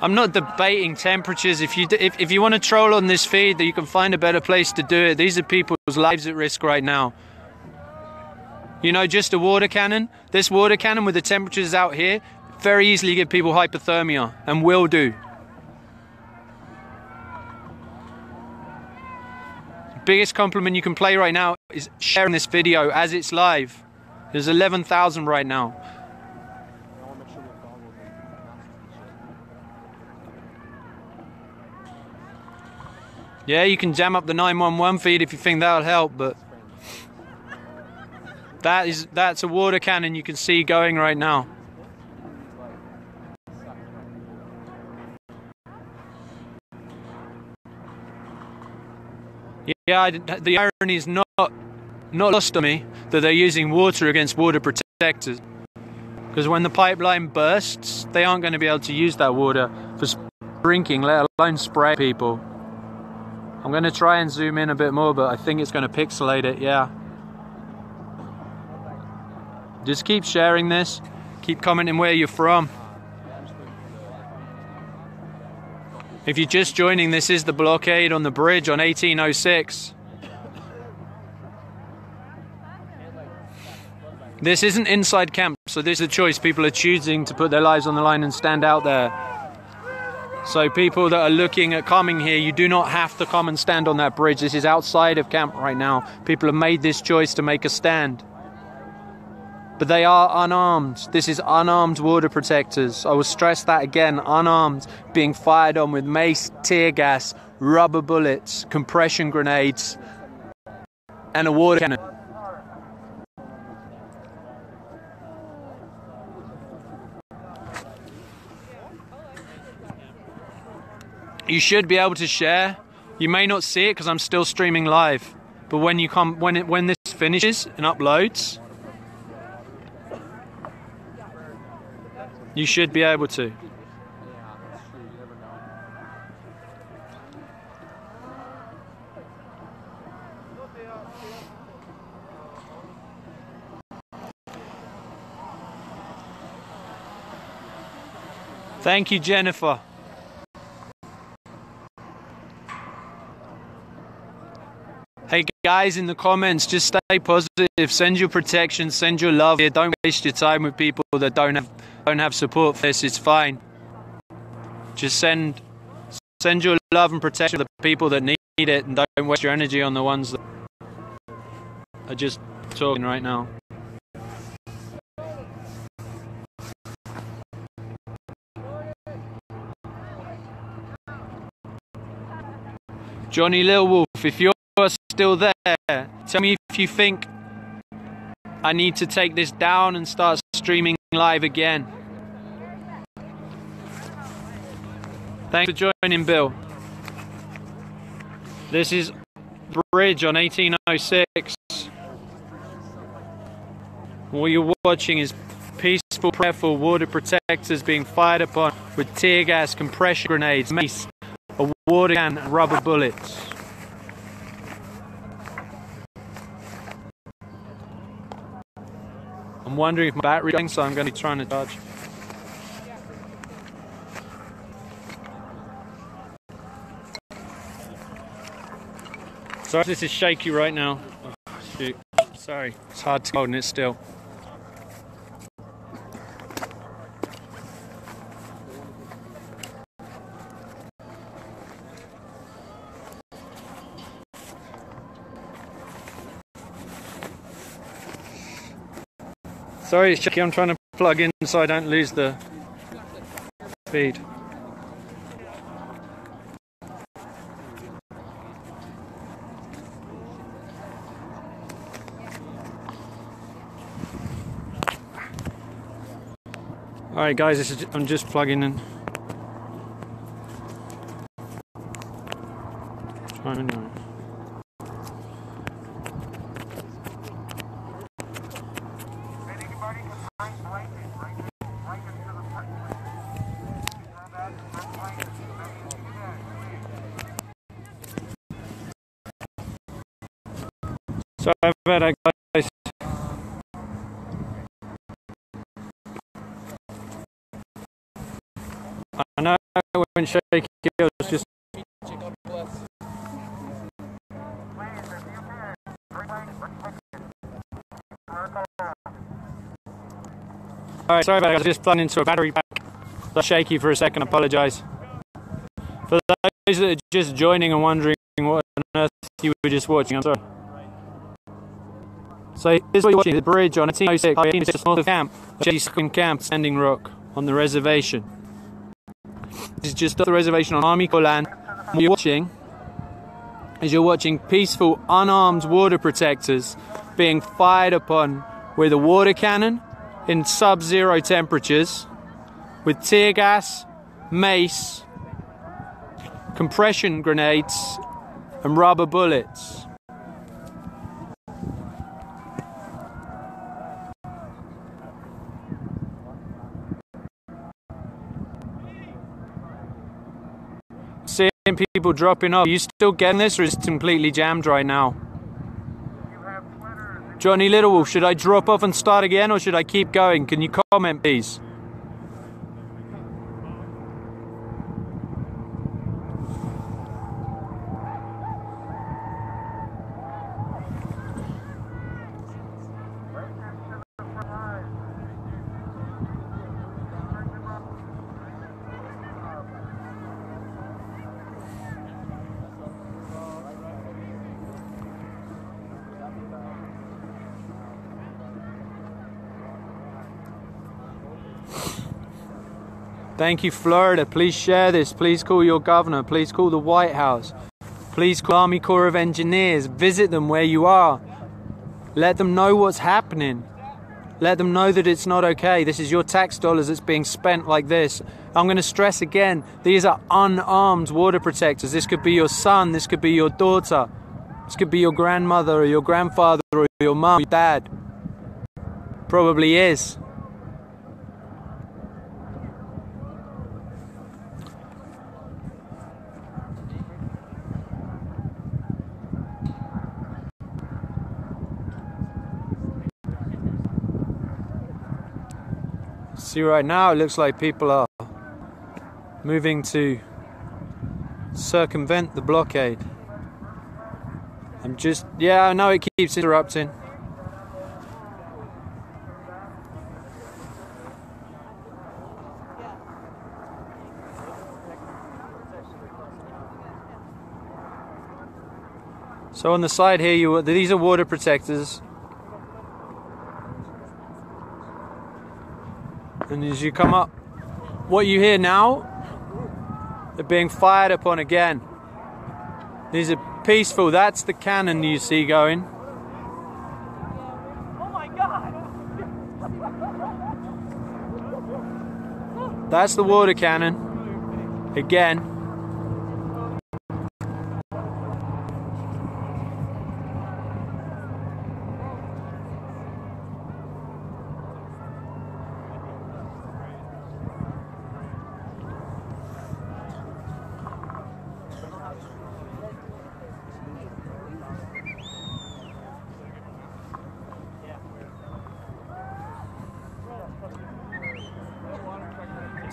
I'm not debating temperatures. If you if, if you want to troll on this feed, that you can find a better place to do it. These are people's lives at risk right now. You know, just a water cannon. This water cannon with the temperatures out here very easily give people hypothermia and will do. Biggest compliment you can play right now is sharing this video as it's live. There's 11,000 right now. Yeah, you can jam up the 911 feed if you think that'll help, but that is that's a water cannon you can see going right now. Yeah, the irony is not not lost on me that they're using water against water protectors. Because when the pipeline bursts, they aren't going to be able to use that water for drinking, let alone spray people. I'm going to try and zoom in a bit more, but I think it's going to pixelate it, yeah. Just keep sharing this. Keep commenting where you're from. If you're just joining, this is the blockade on the bridge on 1806. This isn't inside camp, so this is a choice. People are choosing to put their lives on the line and stand out there. So people that are looking at coming here, you do not have to come and stand on that bridge. This is outside of camp right now. People have made this choice to make a stand. But they are unarmed. This is unarmed water protectors. I will stress that again unarmed, being fired on with mace, tear gas, rubber bullets, compression grenades, and a water cannon. You should be able to share. You may not see it because I'm still streaming live. But when you come when it when this finishes and uploads, You should be able to. Thank you, Jennifer. Hey guys in the comments, just stay positive, send your protection, send your love here. Don't waste your time with people that don't have don't have support for this, it's fine. Just send send your love and protection to the people that need it and don't waste your energy on the ones that are just talking right now. Johnny Lil Wolf, if you're still there, tell me if you think I need to take this down and start streaming live again. Thanks for joining, Bill. This is bridge on 1806. What you're watching is peaceful, prayerful water protectors being fired upon with tear gas, compression grenades, mace, a water can, and rubber bullets. I'm wondering if my battery's going, so I'm going to be trying to charge. Sorry, this is shaky right now. Oh, shoot. Sorry, it's hard to hold it still. Sorry, it's shaky. I'm trying to plug in so I don't lose the feed. Alright guys, this is, I'm just plugging in. Trying to know. Sorry about that guys. I know when shaky it just Alright, sorry about that. I was just plugging into a battery pack. That's shaky for a second, apologise. For those that are just joining and wondering what on earth you were just watching, I'm sorry. So here's what you're watching, the bridge on 1806, just north of camp, Jessup Camp, Standing Rock, on the reservation. This is just the reservation on Army Corps land. What you're watching is you're watching peaceful, unarmed water protectors being fired upon with a water cannon in sub-zero temperatures, with tear gas, mace, compression grenades, and rubber bullets. Seeing people dropping off. Are you still getting this or is it completely jammed right now? Johnny Littlewolf, should I drop off and start again or should I keep going? Can you comment please? Thank you, Florida. Please share this. Please call your governor. Please call the White House. Please call Army Corps of Engineers. Visit them where you are. Let them know what's happening. Let them know that it's not okay. This is your tax dollars that's being spent like this. I'm going to stress again these are unarmed water protectors. This could be your son, this could be your daughter, this could be your grandmother or your grandfather or your mum, your dad. Probably is. See right now it looks like people are moving to circumvent the blockade. I'm just yeah, I know it keeps interrupting. So on the side here, you these are water protectors. And as you come up, what you hear now, they're being fired upon again. These are peaceful. That's the cannon you see going. Oh my God! That's the water cannon. Again.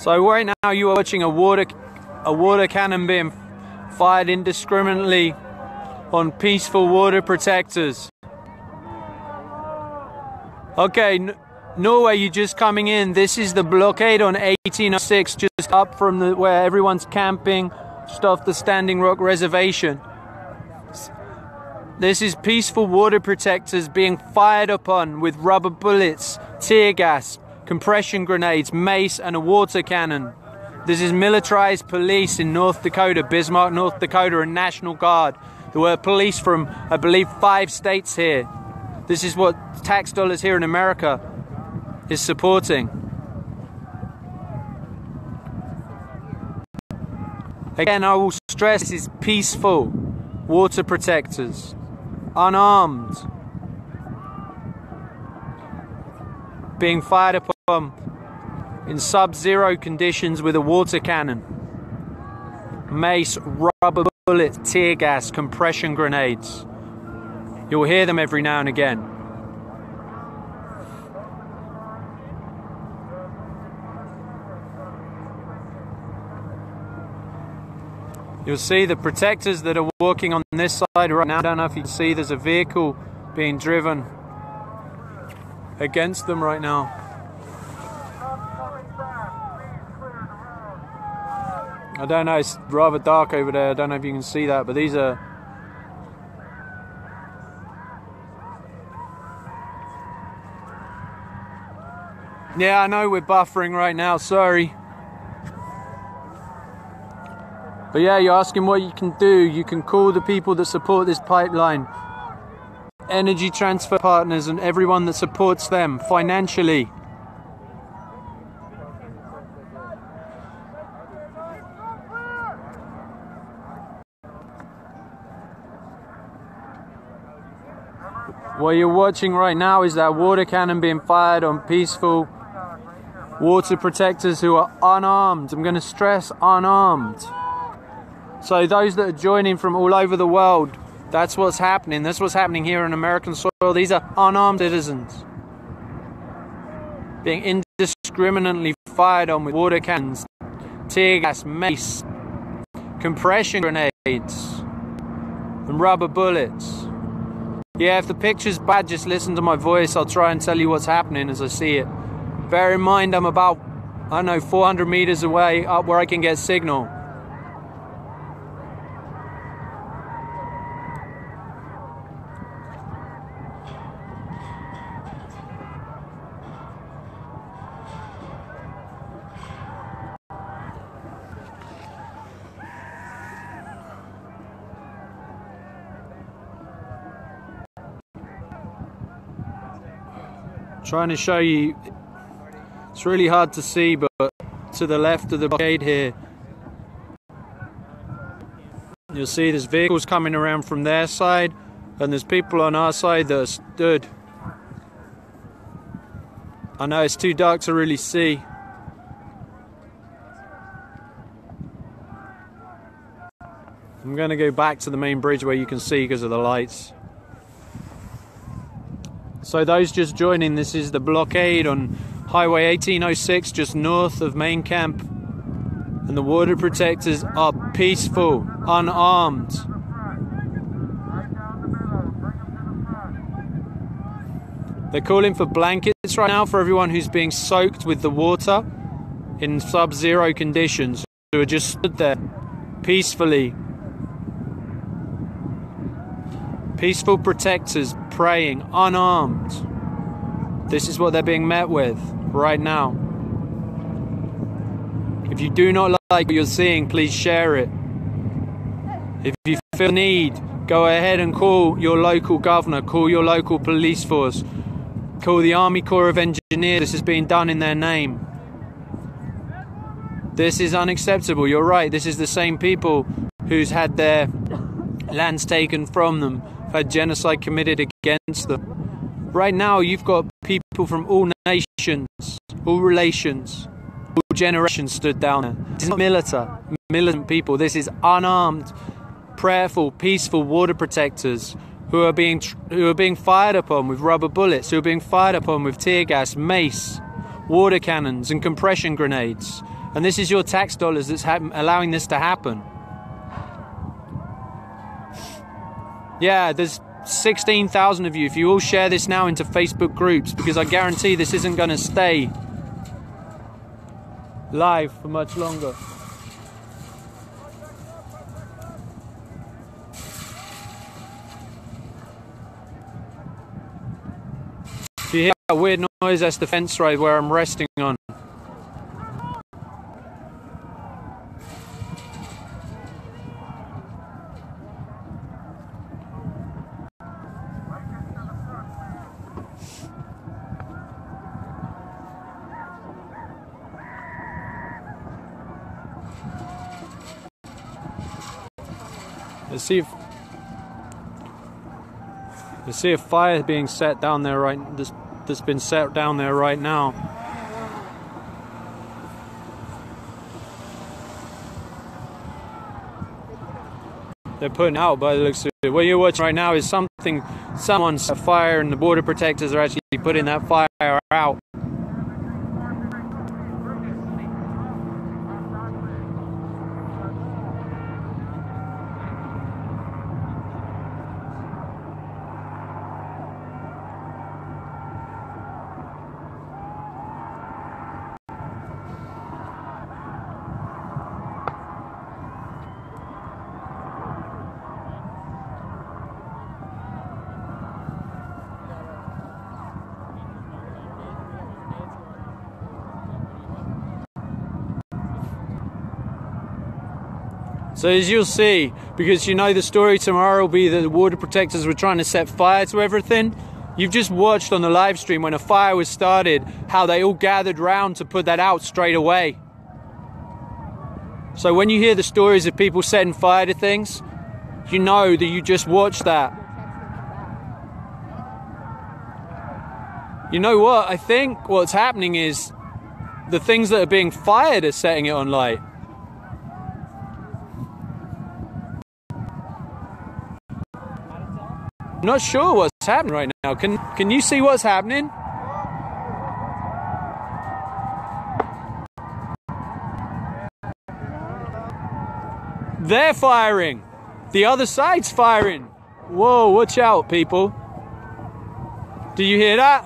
So right now you are watching a water a water cannon being fired indiscriminately on peaceful water protectors. Okay, Norway, you just coming in. This is the blockade on 1806, just up from the, where everyone's camping, just off the Standing Rock Reservation. This is peaceful water protectors being fired upon with rubber bullets tear gas, compression grenades, mace, and a water cannon. This is militarized police in North Dakota, Bismarck, North Dakota, and National Guard. There were police from, I believe, five states here. This is what tax dollars here in America is supporting. Again, I will stress is peaceful. Water protectors, unarmed, being fired upon in sub zero conditions with a water cannon, mace, rubber bullets, tear gas, compression grenades. You'll hear them every now and again. You'll see the protectors that are walking on this side right now. I don't know if you can see there's a vehicle being driven against them right now. I don't know, it's rather dark over there. I don't know if you can see that, but these are Yeah, I know we're buffering right now, sorry. But yeah, you're asking what you can do. You can call the people that support this pipeline, energy transfer partners, and everyone that supports them financially. What you're watching right now is that water cannon being fired on peaceful water protectors who are unarmed. I'm going to stress unarmed. So those that are joining from all over the world, that's what's happening. That's what's happening here on American soil. These are unarmed citizens being indiscriminately fired on with water cannons, tear gas, mace, compression grenades, and rubber bullets. Yeah, if the picture's bad, just listen to my voice. I'll try and tell you what's happening as I see it. Bear in mind, I'm about, I don't know, 400 meters away up where I can get signal. Trying to show you. It's really hard to see but to the left of the blockade here you'll see there's vehicles coming around from their side and there's people on our side that are stood. I know it's too dark to really see. I'm going to go back to the main bridge where you can see because of the lights so those just joining, this is the blockade on Highway 1806 just north of main camp. And the water protectors are peaceful, unarmed. They're calling for blankets right now for everyone who's being soaked with the water in sub-zero conditions, who are just stood there peacefully. Peaceful protectors praying, unarmed. This is what they're being met with right now. If you do not like what you're seeing, please share it. If you feel need, go ahead and call your local governor, call your local police force, call the Army Corps of Engineers. This is being done in their name. This is unacceptable. You're right. This is the same people who's had their lands taken from them, had genocide committed against them. Right now, you've got people from all nations, all relations, all generations stood down. This is not militant, militant people. This is unarmed, prayerful, peaceful water protectors who are being who are being fired upon with rubber bullets, who are being fired upon with tear gas, mace, water cannons, and compression grenades. And this is your tax dollars that's allowing this to happen. Yeah, there's 16,000 of you. If you all share this now into Facebook groups, because I guarantee this isn't going to stay live for much longer. If you hear that weird noise? That's the fence right where I'm resting on. Let's see if let's see a fire being set down there right this that's been set down there right now. They're putting out by the looks of it. What you're watching right now is something someone's set fire and the water protectors are actually putting that fire out. So as you'll see, because you know the story tomorrow will be that the water protectors were trying to set fire to everything. You've just watched on the live stream when a fire was started, how they all gathered round to put that out straight away. So when you hear the stories of people setting fire to things, you know that you just watched that. You know what? I think what's happening is the things that are being fired are setting it on light. I'm not sure what's happening right now. Can can you see what's happening? They're firing. The other side's firing. Whoa, watch out, people. Do you hear that?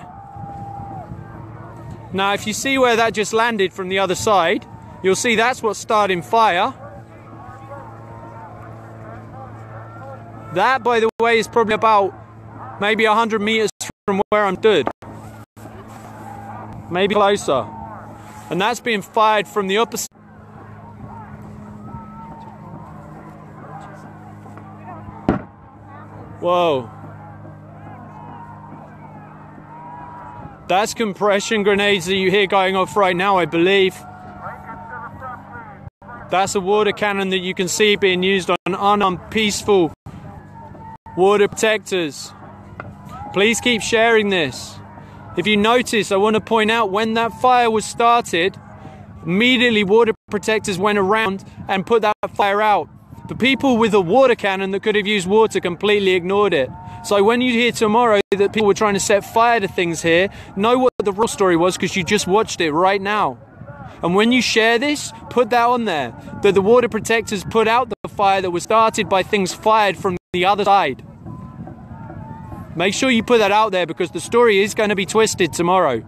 Now, if you see where that just landed from the other side, you'll see that's what's starting fire. That, by the way, is probably about maybe 100 meters from where I'm stood. Maybe closer. And that's being fired from the upper Whoa. That's compression grenades that you hear going off right now, I believe. That's a water cannon that you can see being used on unarmed, peaceful water protectors. Please keep sharing this. If you notice, I want to point out when that fire was started, immediately water protectors went around and put that fire out. The people with a water cannon that could have used water completely ignored it. So when you hear tomorrow that people were trying to set fire to things here, know what the real story was because you just watched it right now. And when you share this, put that on there that the water protectors put out the fire that was started by things fired from the other side. Make sure you put that out there because the story is going to be twisted tomorrow.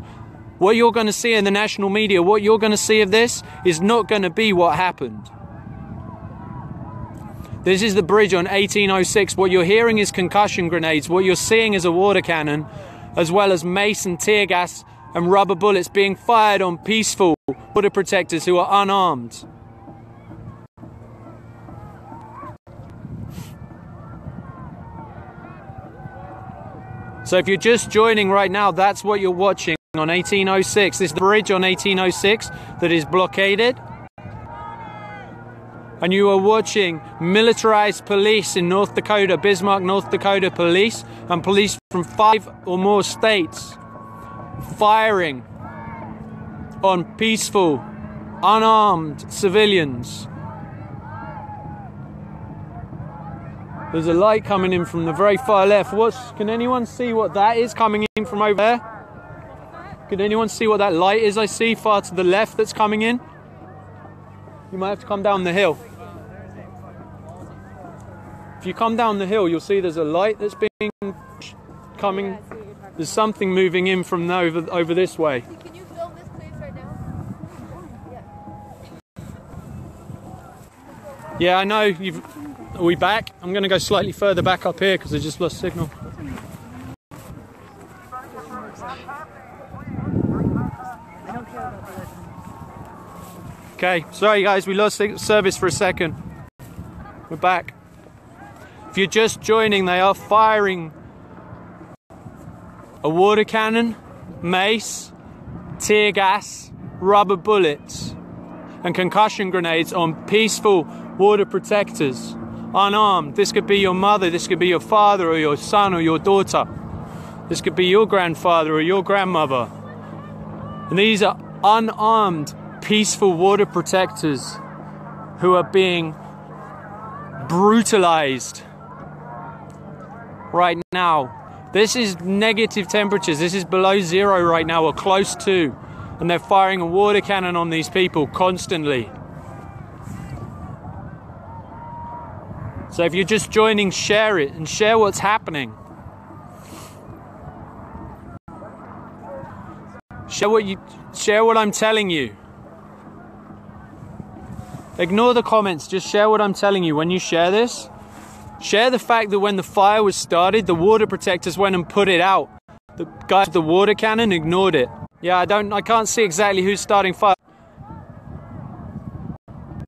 What you're going to see in the national media, what you're going to see of this, is not going to be what happened. This is the bridge on 1806. What you're hearing is concussion grenades. What you're seeing is a water cannon, as well as mace and tear gas and rubber bullets being fired on peaceful water protectors who are unarmed. So if you're just joining right now, that's what you're watching on 1806. This is the bridge on 1806 that is blockaded. And you are watching militarized police in North Dakota, Bismarck, North Dakota police, and police from five or more states firing on peaceful, unarmed civilians. There's a light coming in from the very far left. What's, can anyone see what that is coming in from over there? Can anyone see what that light is I see far to the left that's coming in? You might have to come down the hill. If you come down the hill, you'll see there's a light that's being coming. There's something moving in from over over this way. Can you film this please right now? Yeah, I know. You've. Are we back? I'm going to go slightly further back up here because I just lost signal. Okay, sorry guys, we lost service for a second. We're back. If you're just joining, they are firing a water cannon, mace, tear gas, rubber bullets, and concussion grenades on peaceful water protectors unarmed. This could be your mother, this could be your father, or your son, or your daughter. This could be your grandfather or your grandmother. And these are unarmed, peaceful water protectors who are being brutalized right now. This is negative temperatures. This is below zero right now, or close to. And they're firing a water cannon on these people constantly. So if you're just joining, share it and share what's happening. Share what you share what I'm telling you. Ignore the comments, just share what I'm telling you when you share this. Share the fact that when the fire was started, the water protectors went and put it out. The guy with the water cannon ignored it. Yeah, I don't I can't see exactly who's starting fire.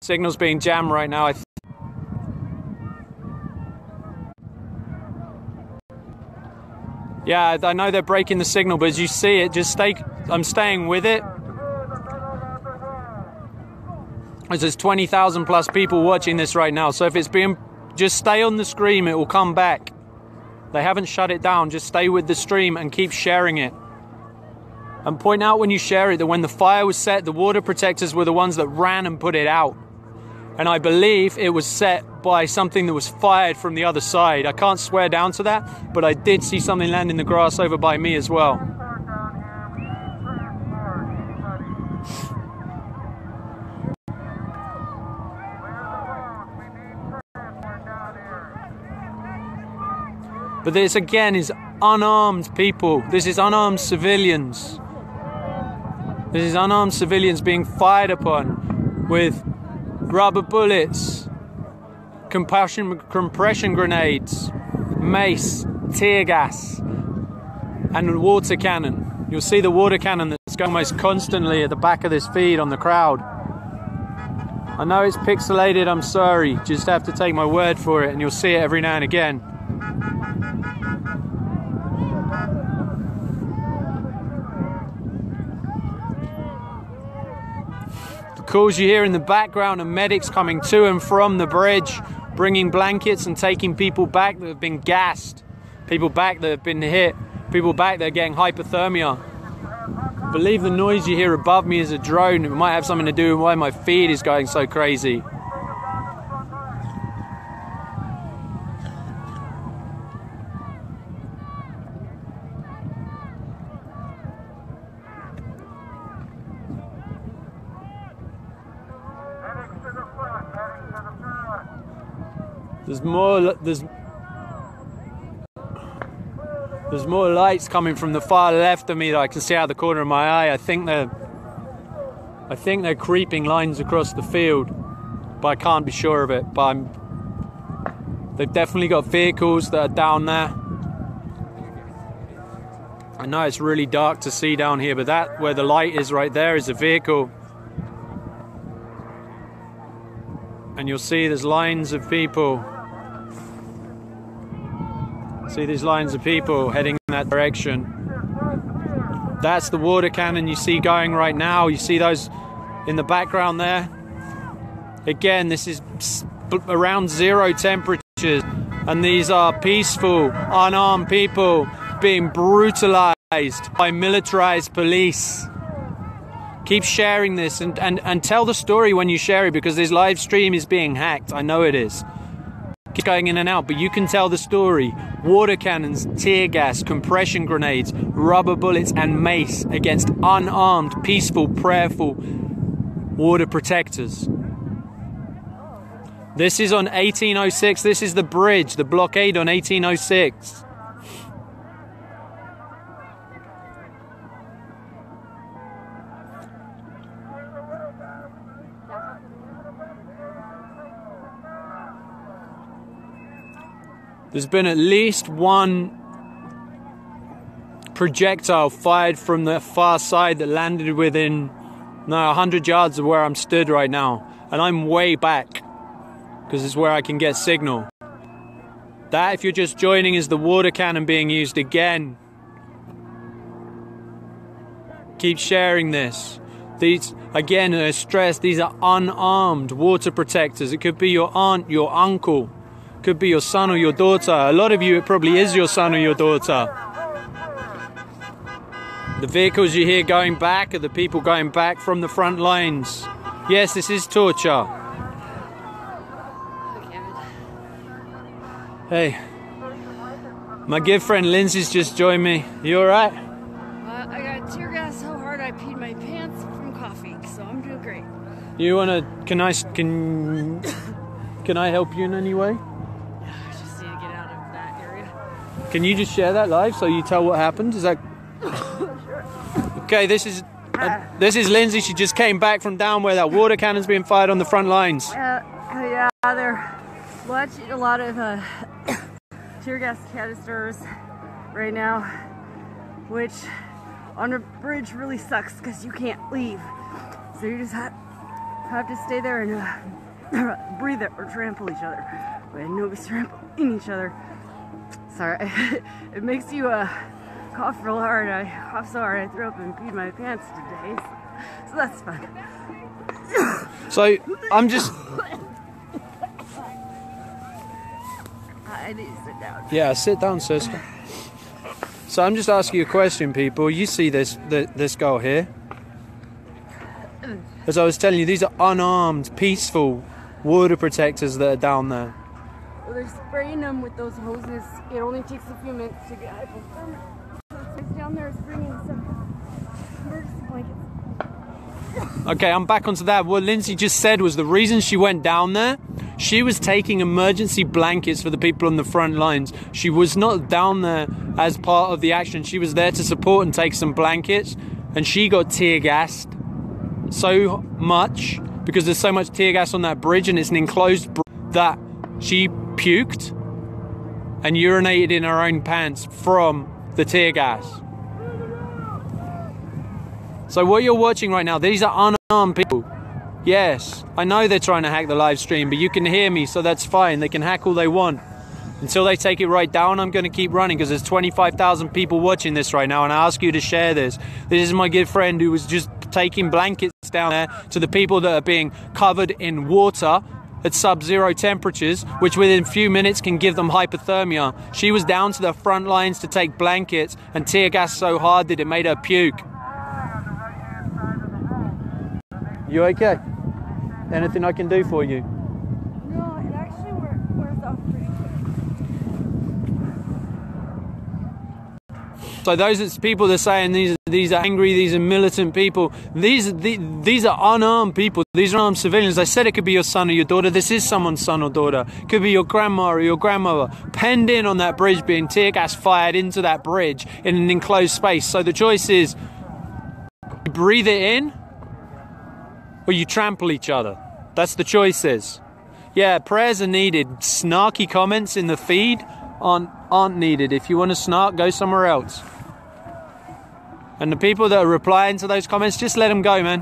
Signal's being jammed right now. I Yeah, I know they're breaking the signal, but as you see it, just stay. I'm staying with it. As there's 20,000 plus people watching this right now, so if it's being, just stay on the stream, it will come back. They haven't shut it down. Just stay with the stream and keep sharing it. And point out when you share it that when the fire was set, the water protectors were the ones that ran and put it out. And I believe it was set by something that was fired from the other side. I can't swear down to that, but I did see something land in the grass over by me as well. But this again is unarmed people. This is unarmed civilians. This is unarmed civilians being fired upon with rubber bullets, compression, compression grenades, mace, tear gas, and water cannon. You'll see the water cannon that's going almost constantly at the back of this feed on the crowd. I know it's pixelated, I'm sorry. Just have to take my word for it, and you'll see it every now and again. Calls you hear in the background are medics coming to and from the bridge, bringing blankets and taking people back that have been gassed, people back that have been hit, people back that are getting hypothermia. I believe the noise you hear above me is a drone. It might have something to do with why my feed is going so crazy. There's more. There's there's more lights coming from the far left of me that I can see out the corner of my eye. I think they're I think they're creeping lines across the field, but I can't be sure of it. But I'm, they've definitely got vehicles that are down there. I know it's really dark to see down here, but that where the light is right there is a vehicle. And you'll see there's lines of people See these lines of people heading in that direction. That's the water cannon you see going right now. You see those in the background there. Again, this is around zero temperatures, and these are peaceful, unarmed people being brutalized by militarized police. Keep sharing this and, and, and tell the story when you share it because this live stream is being hacked. I know it is going in and out, but you can tell the story. Water cannons, tear gas, compression grenades, rubber bullets, and mace against unarmed, peaceful, prayerful water protectors. This is on 1806. This is the bridge, the blockade on 1806. There's been at least one projectile fired from the far side that landed within No, 100 yards of where I'm stood right now. And I'm way back because it's where I can get signal. That, if you're just joining, is the water cannon being used again. Keep sharing this. These, again, I stress, these are unarmed water protectors. It could be your aunt, your uncle, could be your son or your daughter. A lot of you, it probably is your son or your daughter. The vehicles you hear going back are the people going back from the front lines. Yes, this is torture. Hey, my good friend Lindsay's just joined me. You alright? Uh, I got tear gas so hard I peed my pants from coffee, so I'm doing great. You wanna? Can I? Can can I help you in any way? Can you just share that live so you tell what happened? Is that okay? This is uh, this is Lindsay. She just came back from down where that water cannon's being fired on the front lines. Uh, yeah, they're watching a lot of uh, tear gas canisters right now, which on a bridge really sucks because you can't leave. So you just have, have to stay there and uh, breathe it or trample each other. And nobody's trampling each other. Sorry, it makes you uh, cough real hard. I coughed so hard I threw up and peed my pants today. So, so that's fun. So I'm just I need to sit down. yeah. Sit down, sister. So I'm just asking you a question, people. You see this th- this girl here? As I was telling you, these are unarmed, peaceful water protectors that are down there. Well, they're spraying them with those hoses. It only takes a few minutes to get hypothermic. It's down there is bringing some emergency blankets. Okay, I'm back onto that. What Lindsay just said was the reason she went down there. She was taking emergency blankets for the people on the front lines. She was not down there as part of the action. She was there to support and take some blankets. And she got tear gassed so much because there's so much tear gas on that bridge and it's an enclosed that she puked and urinated in her own pants from the tear gas. So what you're watching right now, these are unarmed people. Yes, I know they're trying to hack the live stream, but you can hear me, so that's fine. They can hack all they want. Until they take it right down, I'm going to keep running because there's 25,000 people watching this right now, and I ask you to share this. This is my good friend who was just taking blankets down there to the people that are being covered in water at sub-zero temperatures, which within a few minutes can give them hypothermia. She was down to the front lines to take blankets, and tear gas so hard that it made her puke. You okay? Anything I can do for you? No, it actually wears off pretty quick. So those are people that are saying these these are angry, these are militant people. These the, these are unarmed people. These are unarmed civilians. I said it could be your son or your daughter. This is someone's son or daughter. Could be your grandma or your grandmother penned in on that bridge, being tear gas fired into that bridge in an enclosed space. So the choice is: you breathe it in, or you trample each other. That's the choices. Yeah, prayers are needed. Snarky comments in the feed aren't aren't needed. If you want to snark, go somewhere else. And the people that are replying to those comments, just let them go, man.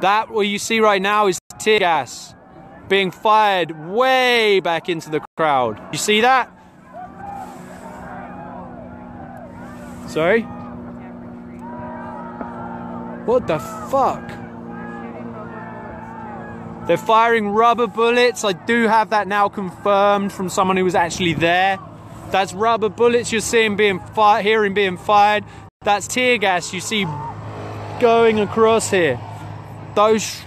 That what you see right now is tear gas being fired way back into the crowd. You see that? Sorry? What the fuck? They're firing rubber bullets. I do have that now confirmed from someone who was actually there. That's rubber bullets you're seeing being fired, hearing being fired. That's tear gas you see going across here. Those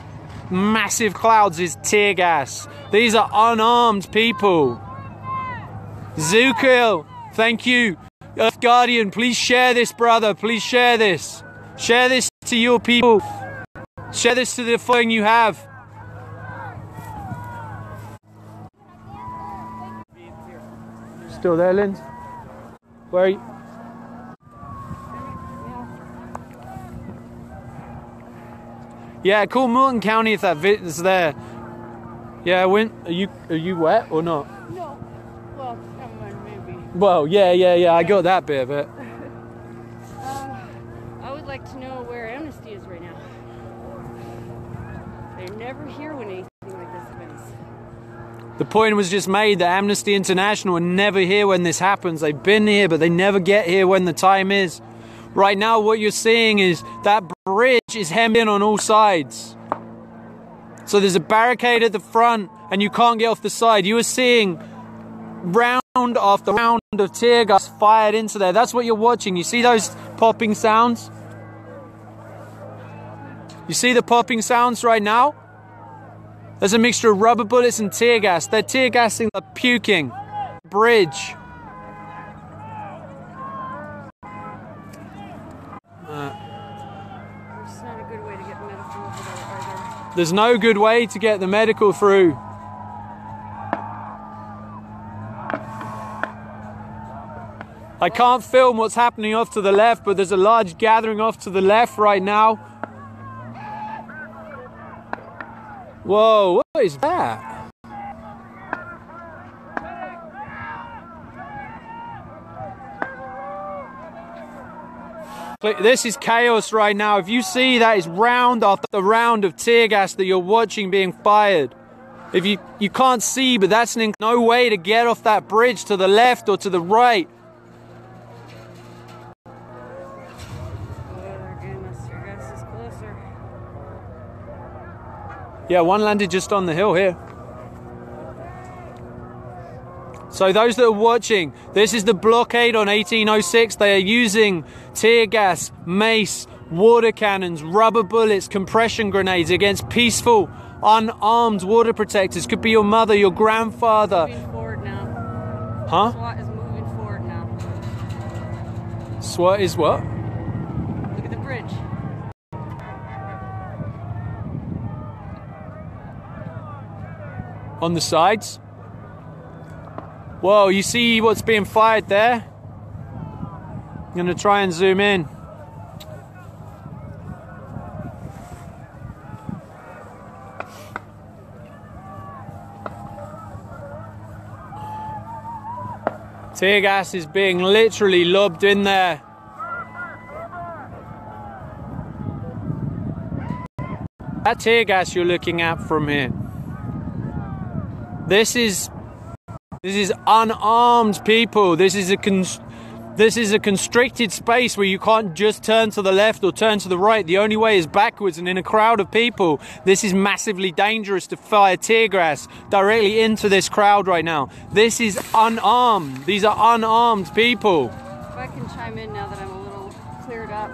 massive clouds is tear gas. These are unarmed people. Zukil, thank you. Earth Guardian, please share this, brother. Please share this. Share this to your people. Share this to the following you have. Still there, Lynn? Where are you? Yeah, call Morton County if that there. Yeah, when are you are you wet or not? No. Well, maybe. Well, yeah, yeah, yeah. I got that bit of it. Um, I would like to know where Amnesty is right now. The point was just made that Amnesty International are never here when this happens. They've been here, but they never get here when the time is. Right now, what you're seeing is that bridge is hemmed in on all sides. So there's a barricade at the front, and you can't get off the side. You are seeing round after round of tear gas fired into there. That's what you're watching. You see those popping sounds? You see the popping sounds right now? There's a mixture of rubber bullets and tear gas. They're tear gassing the puking. Bridge. There's no good way to get the medical through. I can't film what's happening off to the left, but there's a large gathering off to the left right now. Whoa, what is that? This is chaos right now. If you see that is round after the round of tear gas that you're watching being fired. If you, you can't see, but that's an, no way to get off that bridge to the left or to the right. Yeah, one landed just on the hill here. So those that are watching, this is the blockade on 1806. They are using tear gas, mace, water cannons, rubber bullets, compression grenades against peaceful, unarmed water protectors. Could be your mother, your grandfather. Moving forward now. Huh? SWAT is moving forward now. SWAT is what? Look at the bridge. On the sides. Whoa, you see what's being fired there? I'm gonna try and zoom in. Tear gas is being literally lobbed in there. That tear gas you're looking at from here. This is this is unarmed people. This is a cons- this is a constricted space where you can't just turn to the left or turn to the right. The only way is backwards and in a crowd of people. This is massively dangerous to fire tear gas directly into this crowd right now. This is unarmed. These are unarmed people. If I can chime in now that I'm a little cleared up,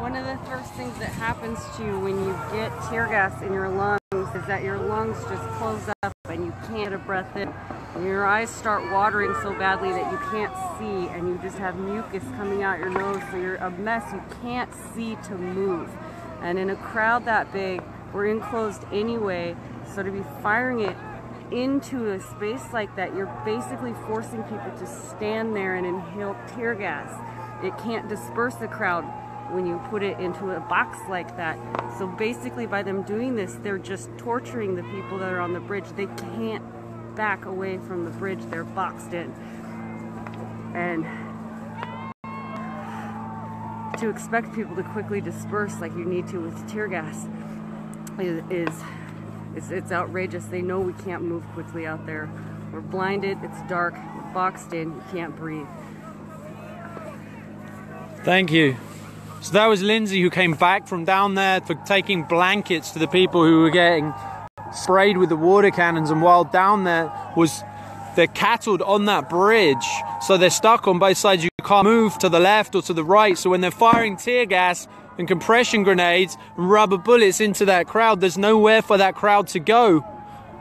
one of the first things that happens to you when you get tear gas in your lungs is that your lungs just close up and you can't get a breath in. And your eyes start watering so badly that you can't see and you just have mucus coming out your nose so you're a mess. You can't see to move. And in a crowd that big, we're enclosed anyway, so to be firing it into a space like that, you're basically forcing people to stand there and inhale tear gas. It can't disperse the crowd when you put it into a box like that. So basically, by them doing this, they're just torturing the people that are on the bridge. They can't back away from the bridge, they're boxed in. And to expect people to quickly disperse like you need to with tear gas is, is it's, it's outrageous. They know we can't move quickly out there. We're blinded, it's dark, we're boxed in, you can't breathe. Thank you. So that was Lindsay who came back from down there for taking blankets to the people who were getting sprayed with the water cannons. And while down there was they're cattled on that bridge. So they're stuck on both sides. You can't move to the left or to the right. So when they're firing tear gas and compression grenades and rubber bullets into that crowd there's nowhere for that crowd to go.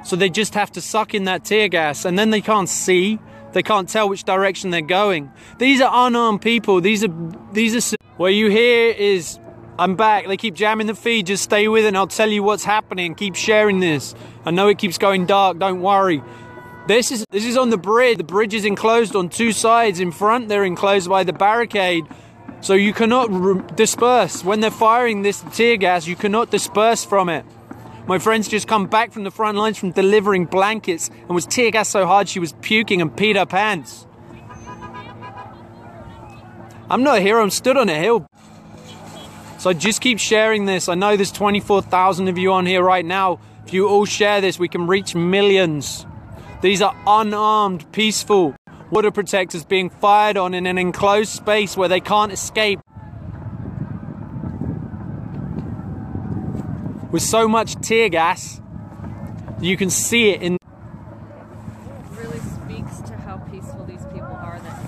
So they just have to suck in that tear gas. And then they can't see they can't tell which direction they're going these are unarmed people these are these are what you hear is I'm back. They keep jamming the feed. Just stay with it and I'll tell you what's happening. Keep sharing this. I know it keeps going dark. Don't worry. This is this is on the bridge. The bridge is enclosed on two sides. In front, they're enclosed by the barricade. So you cannot disperse. When they're firing this tear gas, you cannot disperse from it. My friend's just come back from the front lines from delivering blankets and was tear gas so hard she was puking and peed her pants. I'm not a hero. I'm stood on a hill. So just keep sharing this. I know there's 24,000 of you on here right now. If you all share this, we can reach millions. These are unarmed, peaceful water protectors being fired on in an enclosed space where they can't escape. With so much tear gas, you can see it in. really speaks to how peaceful these people are that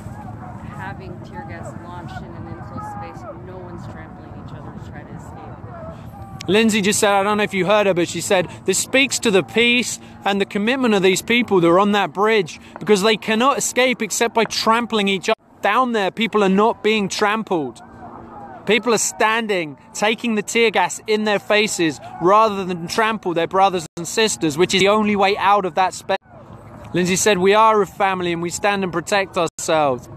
having tear gas launched in an enclosed space, no one's trampling each other to try to escape. Lindsay just said, I don't know if you heard her, but she said, this speaks to the peace and the commitment of these people that are on that bridge because they cannot escape except by trampling each other. Down there, people are not being trampled. People are standing, taking the tear gas in their faces rather than trample their brothers and sisters, which is the only way out of that space. Lindsay said, We are a family and we stand and protect ourselves.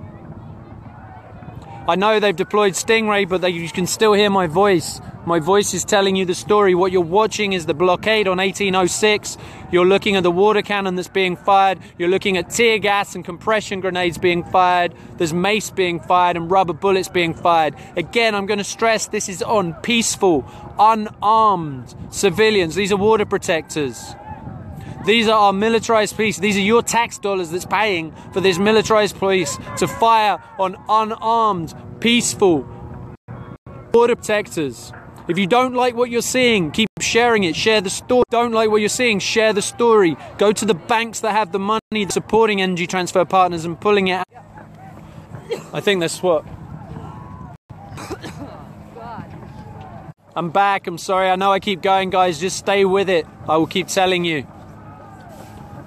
I know they've deployed Stingray, but they, you can still hear my voice. My voice is telling you the story. What you're watching is the blockade on 1806. You're looking at the water cannon that's being fired. You're looking at tear gas and compression grenades being fired. There's mace being fired and rubber bullets being fired. Again, I'm going to stress this is on peaceful, unarmed civilians. These are water protectors. These are our militarized police. These are your tax dollars that's paying for this militarized police to fire on unarmed, peaceful water protectors. If you don't like what you're seeing, keep sharing it. Share the story. Don't like what you're seeing, share the story. Go to the banks that have the money supporting energy transfer partners and pulling it out. I think that's what. I'm back. I'm sorry. I know I keep going, guys. Just stay with it. I will keep telling you.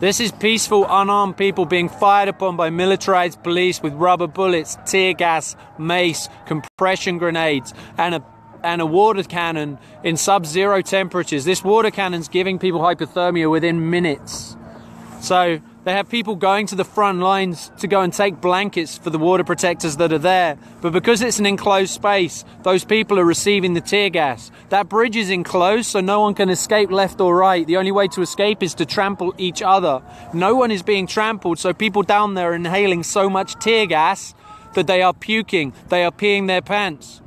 This is peaceful, unarmed people being fired upon by militarized police with rubber bullets, tear gas, mace, compression grenades, and a and a water cannon in sub-zero temperatures. This water cannon's giving people hypothermia within minutes. So they have people going to the front lines to go and take blankets for the water protectors that are there. But because it's an enclosed space, those people are receiving the tear gas. That bridge is enclosed, so no one can escape left or right. The only way to escape is to trample each other. No one is being trampled, so people down there are inhaling so much tear gas that they are puking, they are peeing their pants.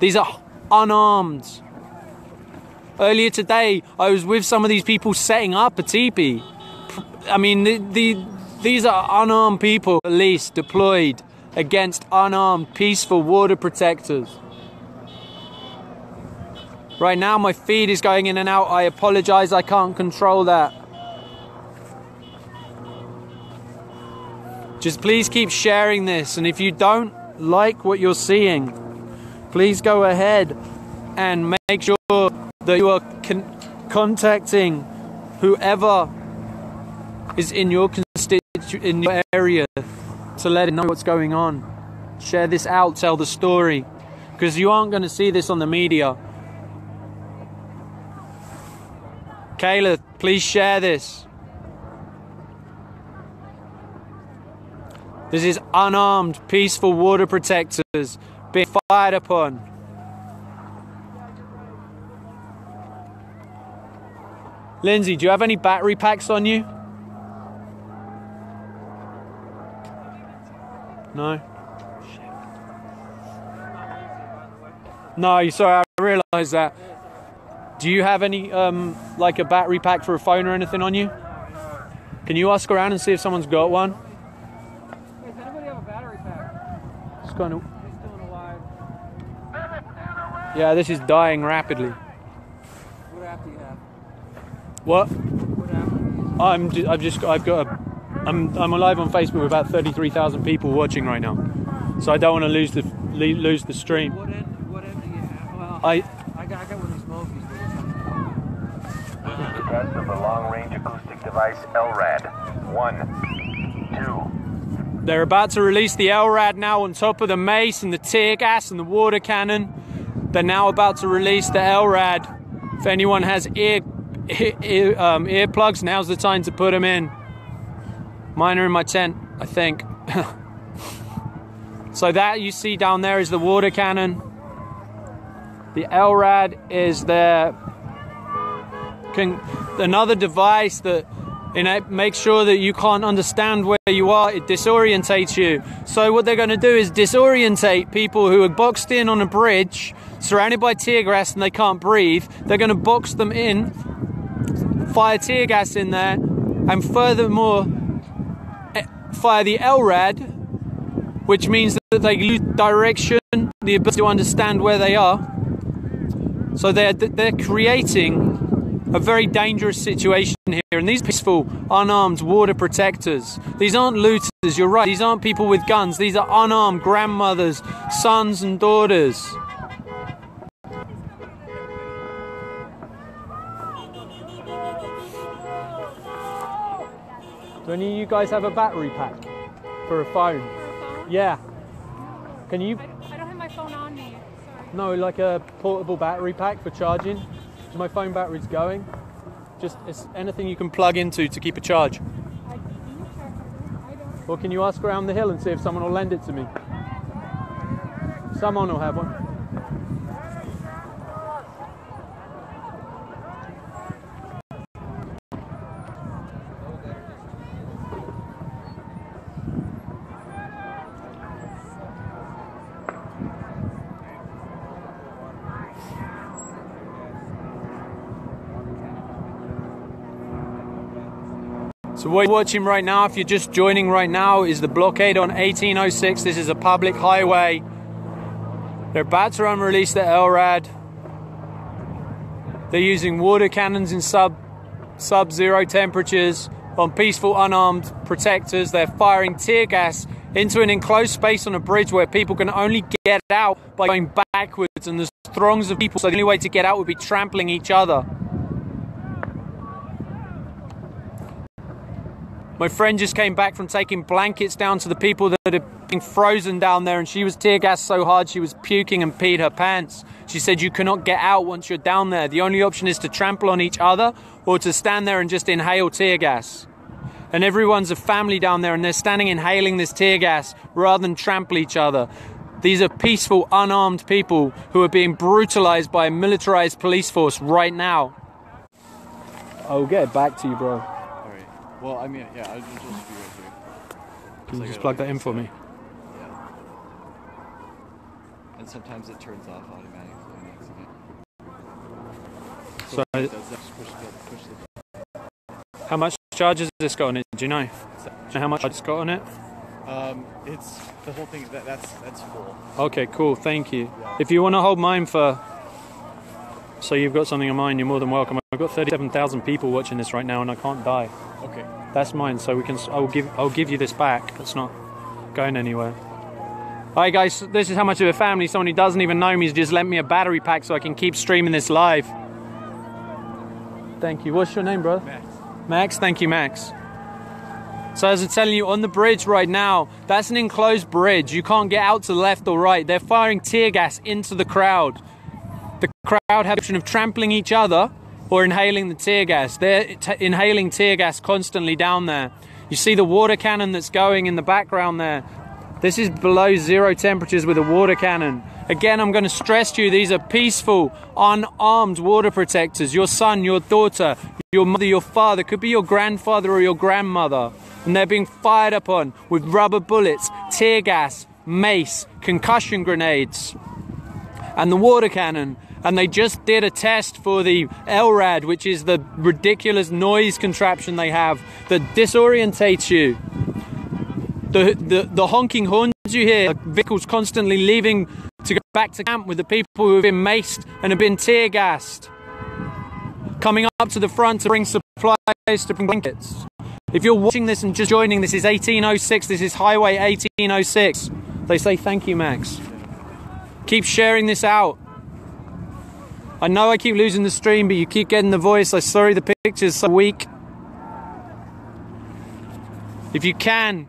These are unarmed. Earlier today, I was with some of these people setting up a teepee. I mean, the, the, these are unarmed people, police deployed against unarmed, peaceful water protectors. Right now, my feed is going in and out. I apologize, I can't control that. Just please keep sharing this, and if you don't like what you're seeing, please go ahead and make sure that you are con- contacting whoever is in your constitu- in your area to let it know what's going on. Share this out, tell the story, because you aren't going to see this on the media. Kayla, please share this. This is unarmed, peaceful water protectors being fired upon. Lindsay, do you have any battery packs on you? No? No, you sorry, I realised that. Do you have any, um, like a battery pack for a phone or anything on you? Can you ask around and see if someone's got one? Does anybody have a battery pack? It's kind of. Still alive. Yeah, this is dying rapidly. What app do you have? What? What app you? I'm. ju- I've just. I've got a. I'm. I'm alive on Facebook with about 33,000 people watching right now, so I don't want to lose the lose the stream. What end? What end do you have? Well, I. I got, I got one of these Mobies. Test of the long-range acoustic device LRAD. One, two. They're about to release the LRAD now on top of the mace and the tear gas and the water cannon. They're now about to release the LRAD. If anyone has ear, ear, ear um, earplugs, now's the time to put them in. Mine are in my tent, I think. so that you see down there is the water cannon. The LRAD is their can, another device that you makes sure that you can't understand where you are. It disorientates you. So what they're going to do is disorientate people who are boxed in on a bridge, surrounded by tear gas, and they can't breathe. They're going to box them in, fire tear gas in there, and furthermore fire the LRAD, which means that they lose direction, the ability to understand where they are. So they're they're creating a very dangerous situation here. And these peaceful, unarmed water protectors, these aren't looters, you're right, these aren't people with guns, these are unarmed grandmothers, sons, and daughters. Do any of you guys have a battery pack for a phone? Yeah. Can you? I don't have my phone on me. Sorry. No, like a portable battery pack for charging. My phone battery's going. Just it's anything you can plug into to keep a charge. I, can you check? I don't. Or can you ask around the hill and see if someone will lend it to me? Someone will have one. You're watching right now, if you're just joining right now, is the blockade on 1806. This is a public highway. They're about to unrelease the LRAD. They're using water cannons in sub sub-zero temperatures on peaceful unarmed protectors. They're firing tear gas into an enclosed space on a bridge where people can only get out by going backwards and there's throngs of people. So the only way to get out would be trampling each other. My friend just came back from taking blankets down to the people that had been frozen down there, and she was tear gassed so hard she was puking and peed her pants. She said, You cannot get out once you're down there. The only option is to trample on each other or to stand there and just inhale tear gas. And everyone's a family down there, and they're standing inhaling this tear gas rather than trample each other. These are peaceful, unarmed people who are being brutalized by a militarized police force right now. I'll get it back to you, bro. Well, I mean, yeah, I'll just be right here. Can you just plug that in for me? Yeah. And sometimes it turns off automatically on accident. So, it does that. Just push the, push the how much charge has this got on it? Do you know? Do you know how much it's got on it? Um, it's the whole thing. That that's that's full. Okay, cool. Thank you. If you want to hold mine for, so you've got something on mine, you're more than welcome. I've got 37,000 people watching this right now, and I can't die. Okay. That's mine, so we can. I'll give. I'll give you this back. It's not going anywhere. Hi guys, this is how much of a family someone who doesn't even know me has just lent me a battery pack so I can keep streaming this live. Thank you. What's your name, bro? Max. Max, thank you, Max. So as I'm telling you, on the bridge right now, that's an enclosed bridge. You can't get out to the left or right. They're firing tear gas into the crowd. The crowd have the option of trampling each other or inhaling the tear gas. They're t- inhaling tear gas constantly down there. You see the water cannon that's going in the background there. This is below zero temperatures with a water cannon. Again, I'm going to stress to you, these are peaceful, unarmed water protectors. Your son, your daughter, your mother, your father, could be your grandfather or your grandmother. And they're being fired upon with rubber bullets, tear gas, mace, concussion grenades, and the water cannon. And they just did a test for the LRAD, which is the ridiculous noise contraption they have that disorientates you the, the, the honking horns you hear, vehicles constantly leaving to go back to camp with the people who have been maced and have been tear gassed. Coming up to the front to bring supplies, to bring blankets. If you're watching this and just joining, this is 1806, this is Highway 1806. They say thank you, Max. Keep sharing this out. I know I keep losing the stream, but you keep getting the voice. I'm sorry the picture's so weak. If you can,